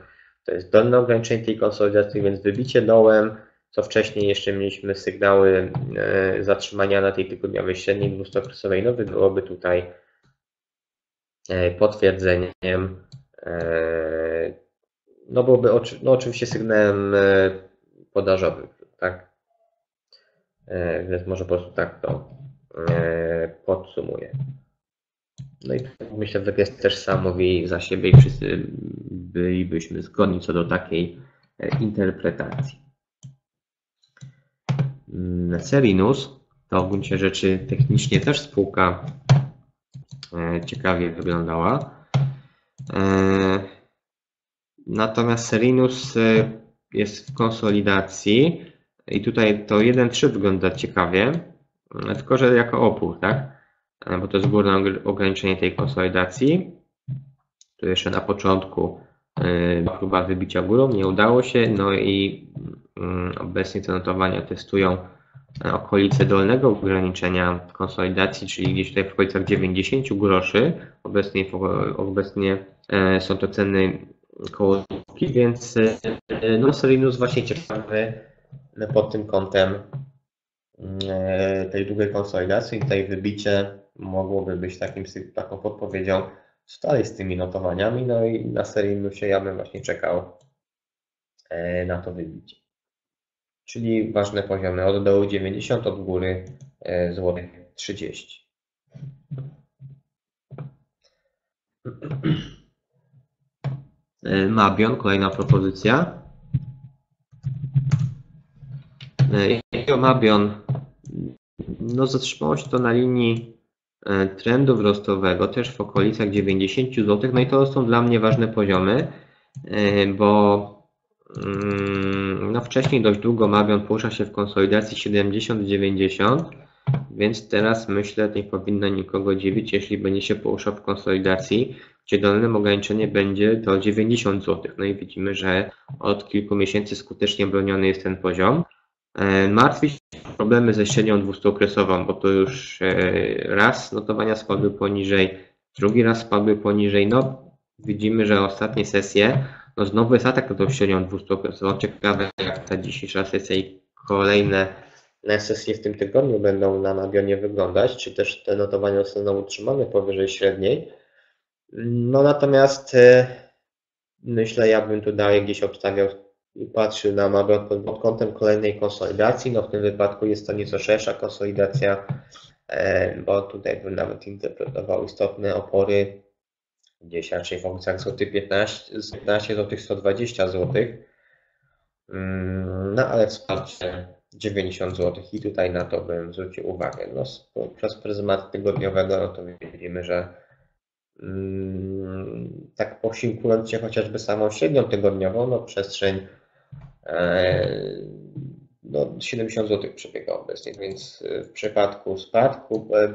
to jest dolne ograniczenie tej konsolidacji, więc wybicie dołem, co wcześniej jeszcze mieliśmy sygnały e, zatrzymania na tej tygodniowej średniej dwustookresowej, no byłoby tutaj potwierdzeniem, no byłoby no oczywiście sygnałem podażowym, tak? Więc może po prostu tak to E, podsumuję. No i myślę, że jest też sam mówi za siebie i wszyscy bylibyśmy zgodni co do takiej e, interpretacji. Mm, Serinus to w gruncie rzeczy technicznie też spółka e, ciekawie wyglądała. Natomiast Serinus jest w konsolidacji i tutaj to 1.3 wygląda ciekawie. E, tylko że jako opór, tak? E, bo to jest górne ograniczenie tej konsolidacji. Tu jeszcze na początku e, próba wybicia górą, nie udało się, no i mm, obecnie te notowania testują okolice dolnego ograniczenia konsolidacji, czyli gdzieś tutaj w okolicach 90 groszy. Obecnie, obecnie są to ceny kołówki, więc no Selinus właśnie ciekawy pod tym kątem E, tej długiej konsolidacji, tutaj wybicie mogłoby być takim, taką podpowiedzią, co dalej z tymi notowaniami. No i na serii minusie ja bym właśnie czekał e, na to wybicie. Czyli ważne poziomy od dołu 90, od góry e, złotych 30. Mabion, kolejna propozycja. Mabion no, zatrzymało się to na linii e, trendu wzrostowego, też w okolicach 90 zł. No i to są dla mnie ważne poziomy, e, bo mm, no, wcześniej dość długo Mabion porusza się w konsolidacji 70-90, więc teraz myślę, nie powinno nikogo dziwić, jeśli będzie się poruszał w konsolidacji, gdzie dolnym ograniczenie będzie to 90 zł. No i widzimy, że od kilku miesięcy skutecznie broniony jest ten poziom. E, martwi się problemy ze średnią dwustookresową, bo to już e, raz notowania spadły poniżej, drugi raz spadły poniżej. No, widzimy, że ostatnie sesje, no znowu jest atak na tą średnią dwustookresową. Ciekawe, jak ta dzisiejsza sesja i kolejne sesje w tym tygodniu będą na Nabionie wyglądać, czy też te notowania zostaną utrzymane powyżej średniej. No natomiast e, myślę, ja bym tu dalej gdzieś obstawiał i patrzy na Mabrot pod, kątem kolejnej konsolidacji. No w tym wypadku jest to nieco szersza konsolidacja, e, bo tutaj bym nawet interpretował istotne opory gdzieś raczej w okolicach zł 15, 15 zł 120 zł. No ale wsparcie 90 zł i tutaj na to bym zwrócił uwagę. No, przez pryzmat tygodniowego no to widzimy, że mm, tak posiłkując się chociażby samą średnią tygodniową, no przestrzeń no, 70 zł przebiega obecnie, więc w przypadku spadku e,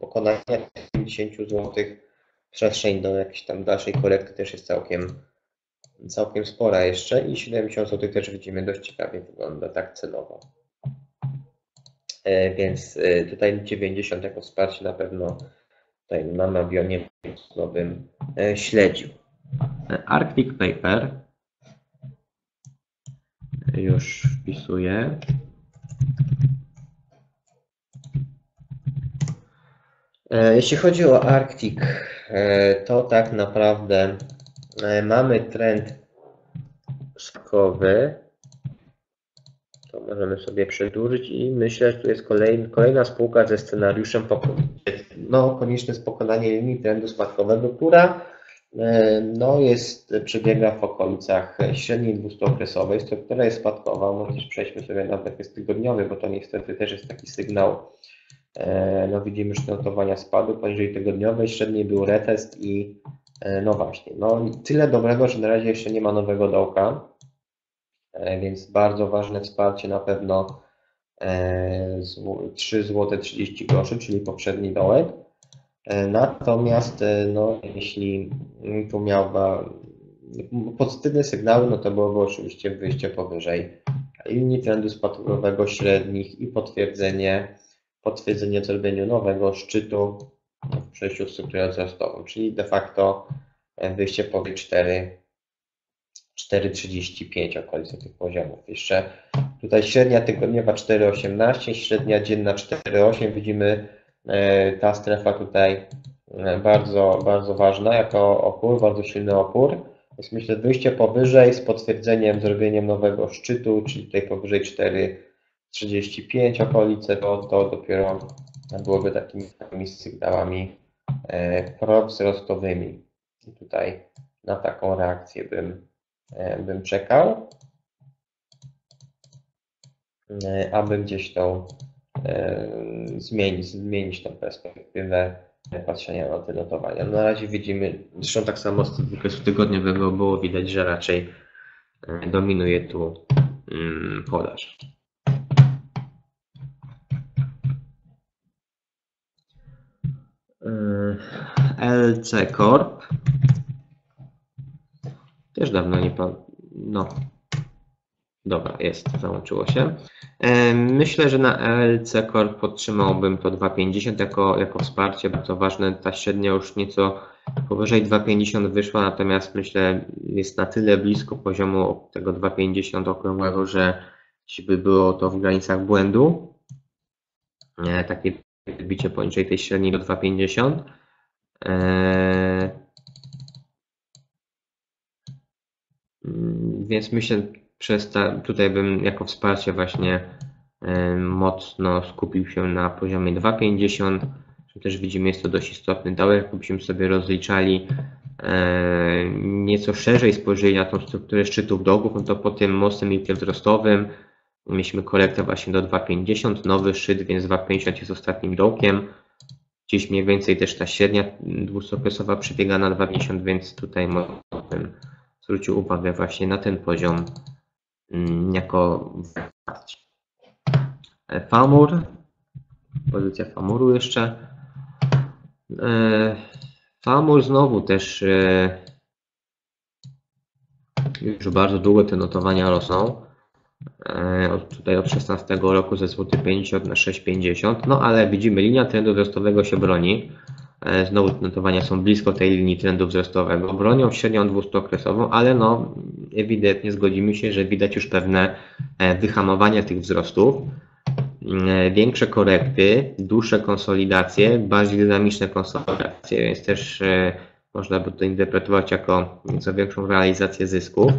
pokonania 50 zł przestrzeń do jakiejś tam dalszej korekty też jest całkiem, całkiem spora jeszcze i 70 zł też widzimy dość ciekawie wygląda tak cenowo. E, więc tutaj 90 jako wsparcie na pewno tutaj na bionie nowym śledził. Arctic Paper już wpisuję. E, jeśli chodzi o Arctic, e, to tak naprawdę e, mamy trend skowy. To możemy sobie przedłużyć i myślę, że tu jest kolejna spółka ze scenariuszem no, konieczne jest pokonanie linii trendu spadkowego, która no jest, przebiega w okolicach średniej dwustookresowej, struktura jest spadkowa, może też przejdźmy sobie na zakres tygodniowy, bo to niestety też jest taki sygnał. E, no widzimy, że notowania spadły poniżej tygodniowej, średniej był retest i no właśnie, no tyle dobrego, że na razie jeszcze nie ma nowego dołka, więc bardzo ważne wsparcie na pewno 3 zł 30 groszy, czyli poprzedni dołek. Natomiast no, jeśli tu miał pozytywne sygnały, no to byłoby oczywiście wyjście powyżej linii trendu spadkowego średnich i potwierdzenie, potwierdzenie zrobienia nowego szczytu w przejściu w strukturę wzrostową, czyli de facto wyjście powyżej 4, 4,35 okolice tych poziomów. Jeszcze tutaj średnia tygodniowa 4,18, średnia dzienna 4,8. Widzimy e, ta strefa tutaj e, bardzo, bardzo ważna jako opór, bardzo silny opór. Więc myślę, wyjście powyżej z potwierdzeniem, zrobieniem nowego szczytu, czyli tutaj powyżej 4,35 okolice, to, to dopiero byłoby takimi sygnałami e, prowzrostowymi. I tutaj na taką reakcję bym, e, bym czekał, e, aby gdzieś tą zmienić, zmienić tą perspektywę patrzenia na te notowania. Na razie widzimy, zresztą tak samo z wykresu tygodniowego było widać, że raczej e, dominuje tu mm, podaż. E, LC Corp. Też dawno nie pan. No. Dobra, jest, załączyło się. Myślę, że na LC Corp podtrzymałbym to 2,50 jako, jako wsparcie, bardzo ważne. Ta średnia już nieco powyżej 2,50 wyszła, natomiast myślę jest na tyle blisko poziomu tego 2,50 okrągłego, że by było to w granicach błędu, takie bicie poniżej tej średniej do 2,50. Więc myślę, tutaj bym jako wsparcie właśnie mocno skupił się na poziomie 2,50. Też widzimy, jest to dość istotny dołek. Jakbyśmy sobie rozliczali nieco szerzej, spojrzeli na tą strukturę szczytów dołków, no to po tym mocnym miksie wzrostowym mieliśmy korektę właśnie do 2,50, nowy szczyt, więc 2,50 jest ostatnim dołkiem. Gdzieś mniej więcej też ta średnia dwuokresowa przebiega na 2,50, więc tutaj bym zwrócił uwagę właśnie na ten poziom Mm, jako Famur, pozycja Famuru jeszcze. E, Famur znowu też e, już bardzo długo te notowania rosną. E, od, tutaj od 16 roku ze złoty 50 na 6,50. No ale widzimy, linia trendu wzrostowego się broni. E, znowu notowania są blisko tej linii trendu wzrostowego. Bronią średnią dwustookresową, ale no ewidentnie zgodzimy się, że widać już pewne e, wyhamowanie tych wzrostów. E, większe korekty, dłuższe konsolidacje, bardziej dynamiczne konsolidacje, więc też można by to interpretować jako nieco większą realizację zysków.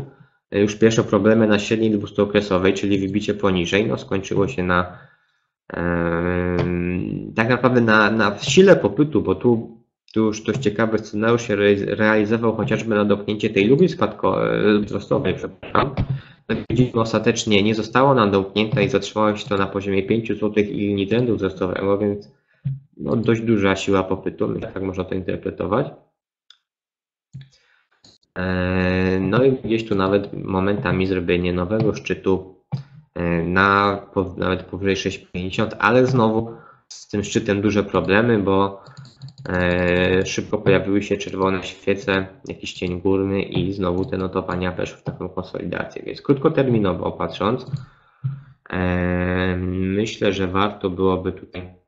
Już pierwsze problemy na średniej dwustookresowej, czyli wybicie poniżej, no skończyło się na tak naprawdę na, na sile popytu, bo tu, tu już dość ciekawy scenariusz się realizował chociażby na dopchnięcie tej luki e, wzrostowej, przepraszam. No, widzimy, ostatecznie nie zostało nam domknięte i zatrzymało się to na poziomie 5 zł i linii trendu wzrostowego, więc no, dość duża siła popytu, myślę, tak można to interpretować. E, no i gdzieś tu nawet momentami zrobienie nowego szczytu na nawet powyżej 6,50, ale znowu z tym szczytem duże problemy, bo e, szybko pojawiły się czerwone świece, jakiś cień górny i znowu te notowania weszły w taką konsolidację. Więc krótkoterminowo patrząc, e, myślę, że warto byłoby tutaj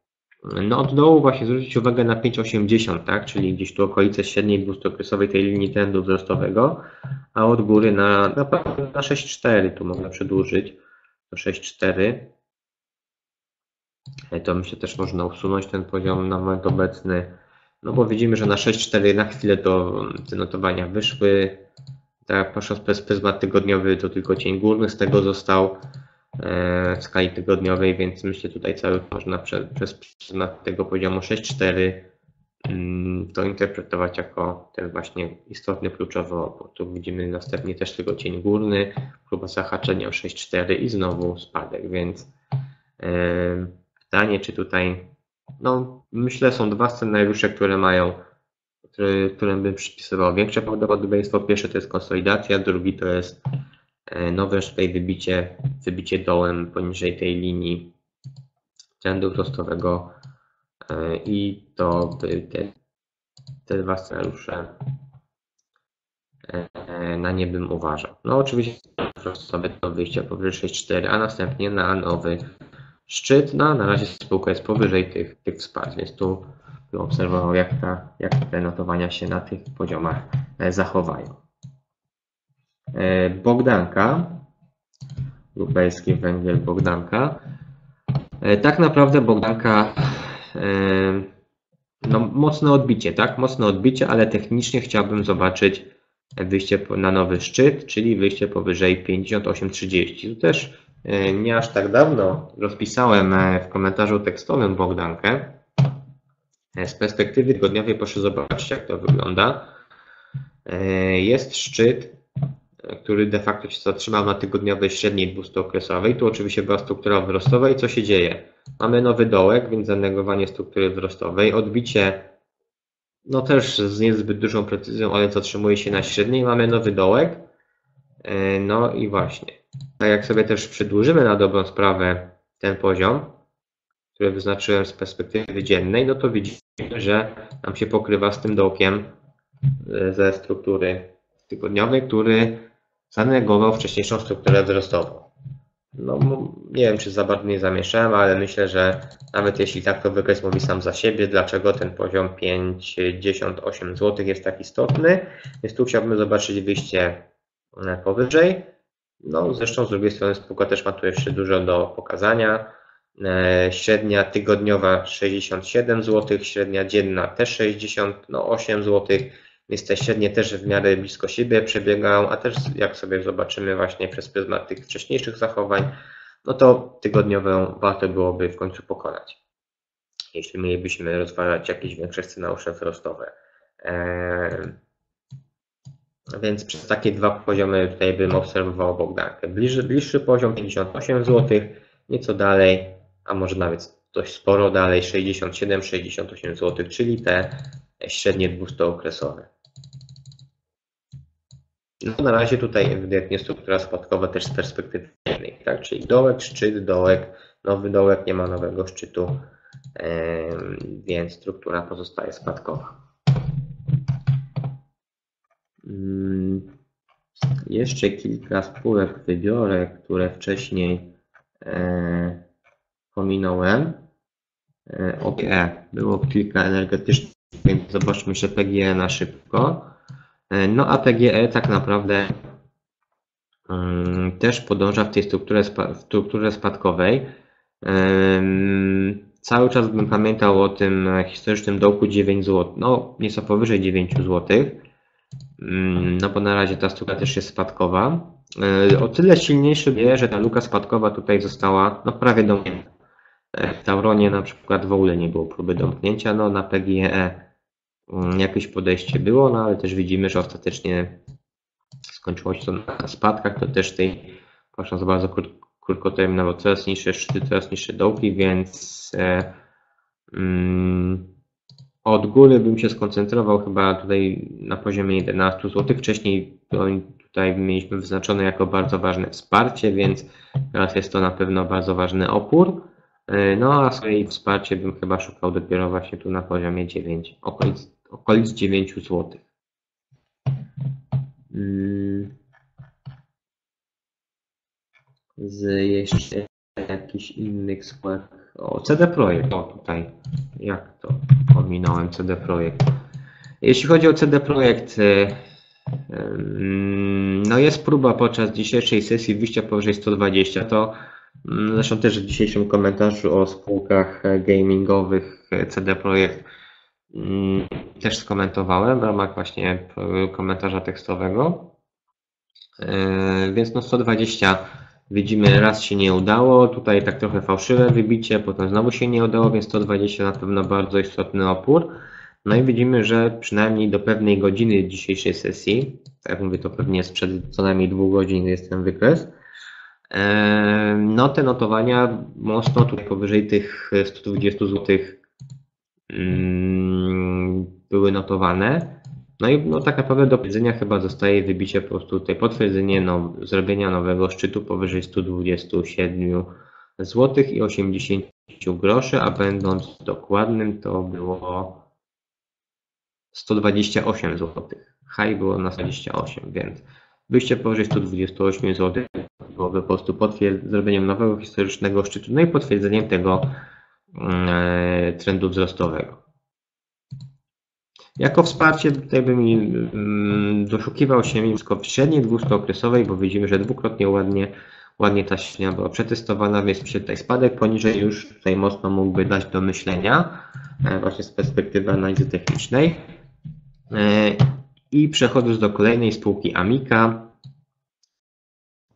no od dołu właśnie zwrócić uwagę na 5,80, tak? czyli gdzieś tu okolice średniej dwustookresowej tej linii trendu wzrostowego, a od góry na, na, na 6,4 tu można przedłużyć 6,4. E, to myślę też można usunąć ten poziom na moment obecny, no bo widzimy, że na 6,4 na chwilę to te notowania wyszły. Tak, patrząc przez pryzmat tygodniowy, to tylko cień górny z tego został e, w skali tygodniowej, więc myślę tutaj cały można przez pryzmat tego poziomu 6,4 Mm, to interpretować jako ten właśnie istotny, kluczowy opór. Tu widzimy następnie też tego cień górny, próba zahaczenia o 6,4 i znowu spadek, więc pytanie, czy tutaj no myślę są dwa scenariusze, które mają, które, którym bym przypisywał większe prawdopodobieństwo. Pierwszy to jest konsolidacja, drugi to jest e, nowe tutaj wybicie, wybicie dołem poniżej tej linii trendu wzrostowego i to by te, dwa scenariusze e, na nie bym uważał. No oczywiście wzrostowe do wyjścia powyżej 6,4, a następnie na nowy szczyt. No na razie spółka jest powyżej tych, tych wsparć, więc tu bym obserwował jak, ta, jak te notowania się na tych poziomach e, zachowają. Bogdanka, lubelski węgiel Bogdanka. Tak naprawdę Bogdanka no, mocne odbicie, tak? Mocne odbicie, ale technicznie chciałbym zobaczyć wyjście na nowy szczyt, czyli wyjście powyżej 58,30. Tu też e, nie aż tak dawno rozpisałem e, w komentarzu tekstowym Bogdankę. E, z perspektywy tygodniowej proszę zobaczyć, jak to wygląda. Jest szczyt który de facto się zatrzymał na tygodniowej średniej 200-okresowej. Tu oczywiście była struktura wzrostowa i co się dzieje? Mamy nowy dołek, więc zanegowanie struktury wzrostowej, odbicie no też z niezbyt dużą precyzją, ale zatrzymuje się na średniej. Mamy nowy dołek. E, no i właśnie. Tak jak sobie też przedłużymy na dobrą sprawę ten poziom, który wyznaczyłem z perspektywy dziennej, no to widzimy, że nam się pokrywa z tym dołkiem e, ze struktury tygodniowej, który zanegował wcześniejszą strukturę wzrostową. No, nie wiem, czy za bardzo nie zamieszałem, ale myślę, że nawet jeśli tak, to wykres mówi sam za siebie, dlaczego ten poziom 5,98 zł jest tak istotny. Więc tu chciałbym zobaczyć wyjście e, powyżej. No, zresztą z drugiej strony spółka też ma tu jeszcze dużo do pokazania. E, średnia tygodniowa 67 zł, średnia dzienna też 68 zł więc te średnie też w miarę blisko siebie przebiegają, a też jak sobie zobaczymy właśnie przez pryzmat tych wcześniejszych zachowań, no to tygodniową warto byłoby w końcu pokonać, jeśli mielibyśmy rozważać jakieś większe scenariusze wzrostowe. Eee, więc przez takie dwa poziomy tutaj bym obserwował Bogdankę. Bliższy, bliższy poziom 58 zł, nieco dalej, a może nawet dość sporo dalej, 67-68 zł, czyli te średnie 200-okresowe. No na razie tutaj ewidentnie struktura spadkowa też z perspektywy jednej, tak? Czyli dołek, szczyt, dołek, nowy dołek, nie ma nowego szczytu, więc struktura pozostaje spadkowa. Mm, jeszcze kilka spółek wybiorę, które wcześniej e, pominąłem. OPE, było kilka energetycznych, więc zobaczmy jeszcze PGE na szybko. E, no a PGE tak naprawdę mm, też podąża w tej strukturze, strukturze spadkowej. Cały czas bym pamiętał o tym historycznym dołku 9 zł, no nieco powyżej 9 zł, mm, no bo na razie ta struktura też jest spadkowa. E, o tyle silniejszy wie, że ta luka spadkowa tutaj została no, prawie domknięta. E, w Tauronie na przykład w ogóle nie było próby domknięcia, no na PGE jakieś podejście było, no ale też widzimy, że ostatecznie skończyło się to na spadkach, to też tej, patrząc bardzo krótkoterminowo, coraz niższe szczyty, coraz niższe dołki, więc e, mm, od góry bym się skoncentrował chyba tutaj na poziomie 11 zł. Wcześniej tutaj mieliśmy wyznaczone jako bardzo ważne wsparcie, więc teraz jest to na pewno bardzo ważny opór. E, no a swojej wsparcie bym chyba szukał dopiero właśnie tu na poziomie 9, okolic, okolic 9 zł. Mm. Z jeszcze jakichś innych spółek. O, CD Projekt. O, tutaj. Jak to? Ominąłem CD Projekt. Jeśli chodzi o CD Projekt, e, no jest próba podczas dzisiejszej sesji wyjścia powyżej 120. To Mm, zresztą też w dzisiejszym komentarzu o spółkach gamingowych CD Projekt mm, też skomentowałem w ramach właśnie komentarza tekstowego. E, więc no 120 widzimy raz się nie udało, tutaj tak trochę fałszywe wybicie, potem znowu się nie udało, więc 120 na pewno bardzo istotny opór. No i widzimy, że przynajmniej do pewnej godziny dzisiejszej sesji, tak jak mówię, to pewnie sprzed co najmniej dwóch godzin jest ten wykres, no te notowania mocno tutaj powyżej tych 120 zł mm, były notowane. No i no, tak naprawdę do powiedzenia chyba zostaje wybicie po prostu tutaj potwierdzenie no, zrobienia nowego szczytu powyżej 127 zł i 80 groszy, a będąc dokładnym to było 128 zł. High było na 128, więc wyjście powyżej 128 zł byłoby po prostu zrobieniem nowego historycznego szczytu, no i potwierdzeniem tego trendu wzrostowego. Jako wsparcie tutaj bym mm, doszukiwał się blisko w średniej 200-okresowej, bo widzimy, że dwukrotnie ładnie, ładnie ta średnia była przetestowana, więc tutaj spadek poniżej już tutaj mocno mógłby dać do myślenia, e, właśnie z perspektywy analizy technicznej. E, I przechodząc do kolejnej spółki Amika,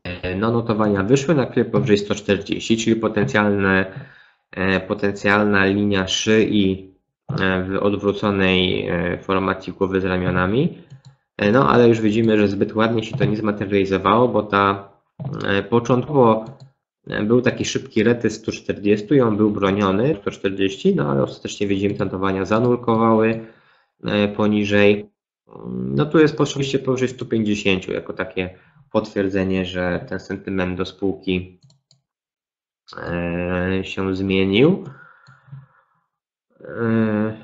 e, no notowania wyszły na chwilę powyżej 140, czyli potencjalne, potencjalna linia szyi w odwróconej formacji głowy z ramionami. No ale już widzimy, że zbyt ładnie się to nie zmaterializowało, bo ta początkowo był taki szybki retys 140 i on był broniony 140, no ale ostatecznie widzimy, że notowania zanulkowały poniżej. No tu jest oczywiście powyżej 150 jako takie potwierdzenie, że ten sentyment do spółki się zmienił. E,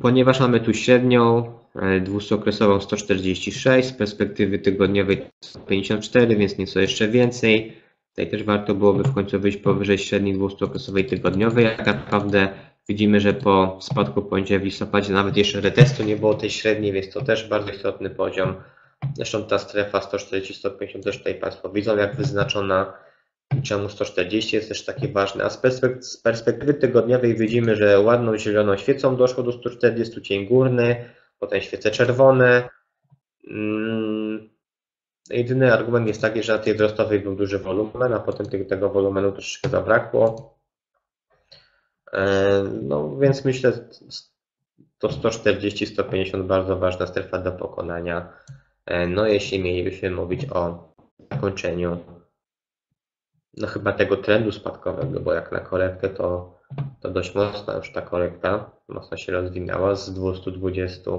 ponieważ mamy tu średnią e, dwuokresową 146, z perspektywy tygodniowej 154, więc nieco jeszcze więcej. Tutaj też warto byłoby w końcu wyjść powyżej średniej dwuokresowej tygodniowej. Jak naprawdę widzimy, że po spadku poniżej w listopadzie nawet jeszcze retestu nie było tej średniej, więc to też bardzo istotny poziom. Zresztą ta strefa 140-150 też tutaj Państwo widzą, jak wyznaczona Czemu 140 jest też taki ważny? A z perspektywy tygodniowej widzimy, że ładną zieloną świecą doszło do 140, cień górny, potem świece czerwone. Mm, jedyny argument jest taki, że na tej wzrostowej był duży wolumen, a potem tego wolumenu troszeczkę zabrakło. E, no więc myślę, to 140-150 bardzo ważna strefa do pokonania. E, no jeśli mielibyśmy mówić o zakończeniu no chyba tego trendu spadkowego, bo jak na korektę to, to dość mocna już ta korekta, mocno się rozwinęła z 220,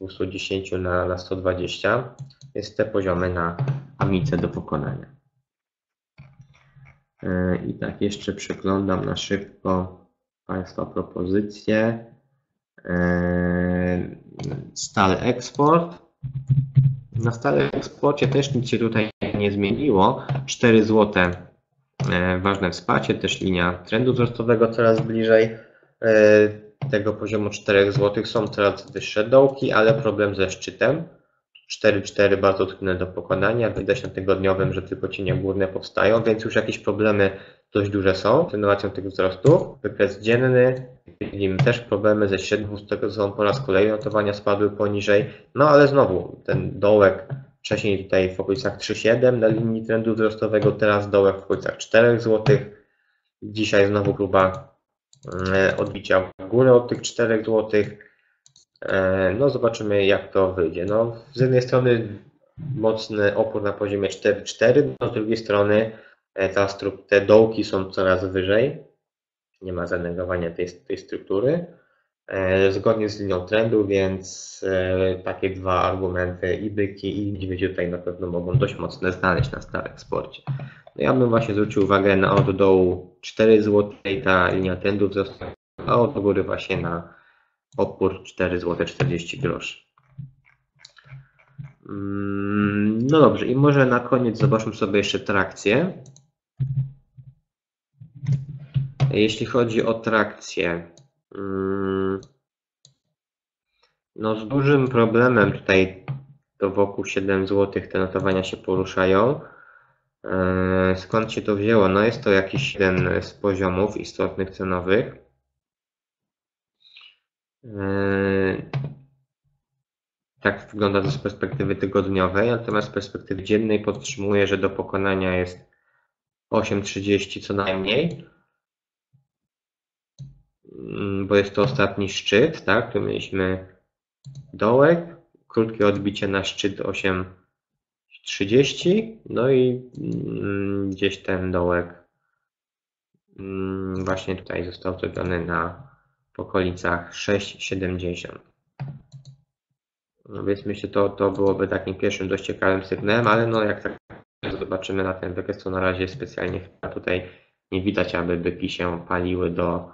210 na, na 120. Jest te poziomy na amice do pokonania. E, I tak jeszcze przeglądam na szybko Państwa propozycje. E, Stal eksport. Na stale eksporcie też nic się tutaj nie zmieniło. 4 zł E, ważne wsparcie, też linia trendu wzrostowego coraz bliżej e, tego poziomu 4 zł. Są coraz wyższe dołki, ale problem ze szczytem. 4-4 bardzo trudne do pokonania. Widać na tygodniowym, że tylko cienie górne powstają, więc już jakieś problemy dość duże są z kontynuacją tych wzrostów. Wykres dzienny, widzimy też problemy ze średnią, z tego są po raz kolejny notowania spadły poniżej. No ale znowu ten dołek Wcześniej tutaj w okolicach 3,7 na linii trendu wzrostowego, teraz dołek w okolicach 4 zł. Dzisiaj znowu próba e, odbicia w górę od tych 4 zł. E, no zobaczymy jak to wyjdzie. No, z jednej strony mocny opór na poziomie 4,4, no z drugiej strony e, ta, te dołki są coraz wyżej. Nie ma zanegowania tej, tej struktury. E, zgodnie z linią trendu, więc e, takie dwa argumenty i byki i niedźwiedzie tutaj na pewno mogą dość mocne znaleźć na stałym eksporcie. No ja bym właśnie zwrócił uwagę na od dołu 4 zł, ta linia trendu wzrosła, a od góry właśnie na opór 4 zł 40 groszy. Mm, no dobrze, i może na koniec zobaczmy sobie jeszcze trakcję. Jeśli chodzi o trakcję. No z dużym problemem tutaj to wokół 7 zł te notowania się poruszają. E, skąd się to wzięło? No jest to jakiś jeden z poziomów istotnych cenowych. E, tak wygląda to z perspektywy tygodniowej, natomiast z perspektywy dziennej podtrzymuję, że do pokonania jest 8,30 co najmniej. Mm, bo jest to ostatni szczyt, tak? Tu mieliśmy dołek, krótkie odbicie na szczyt 8,30, no i mm, gdzieś ten dołek mm, właśnie tutaj został zrobiony na w okolicach 6,70. No więc myślę, to, to byłoby takim pierwszym dość ciekawym sygnałem, ale no jak tak zobaczymy na ten wykres, to na razie specjalnie tutaj nie widać, aby byki się paliły do,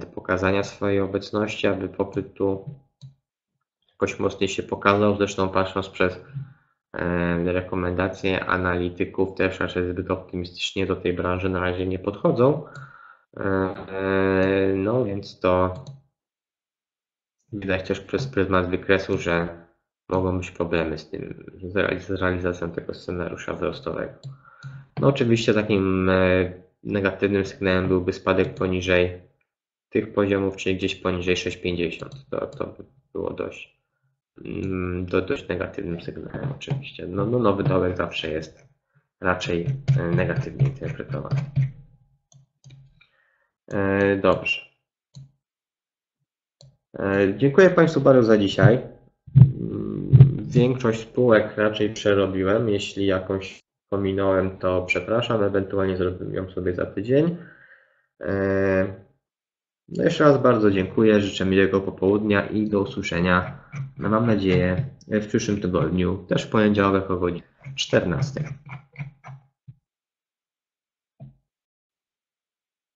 do pokazania swojej obecności, aby popyt tu jakoś mocniej się pokazał. Zresztą patrząc przez e, rekomendacje analityków też raczej zbyt optymistycznie do tej branży na razie nie podchodzą. E, no więc to widać też przez pryzmat wykresu, że mogą być problemy z tym, z realizacją tego scenariusza wzrostowego. No oczywiście takim e, negatywnym sygnałem byłby spadek poniżej tych poziomów, czyli gdzieś poniżej 6,50. To, to by było dość, mm, do, dość negatywnym sygnałem oczywiście. No, no nowy dołek zawsze jest raczej e, negatywnie interpretowany. E, dobrze. Dziękuję Państwu bardzo za dzisiaj. Mm, większość spółek raczej przerobiłem. Jeśli jakąś pominąłem, to przepraszam, ewentualnie zrobimy ją sobie za tydzień. E, no jeszcze raz bardzo dziękuję, życzę miłego popołudnia i do usłyszenia, no mam nadzieję, w przyszłym tygodniu, też w poniedziałek o godzinie 14.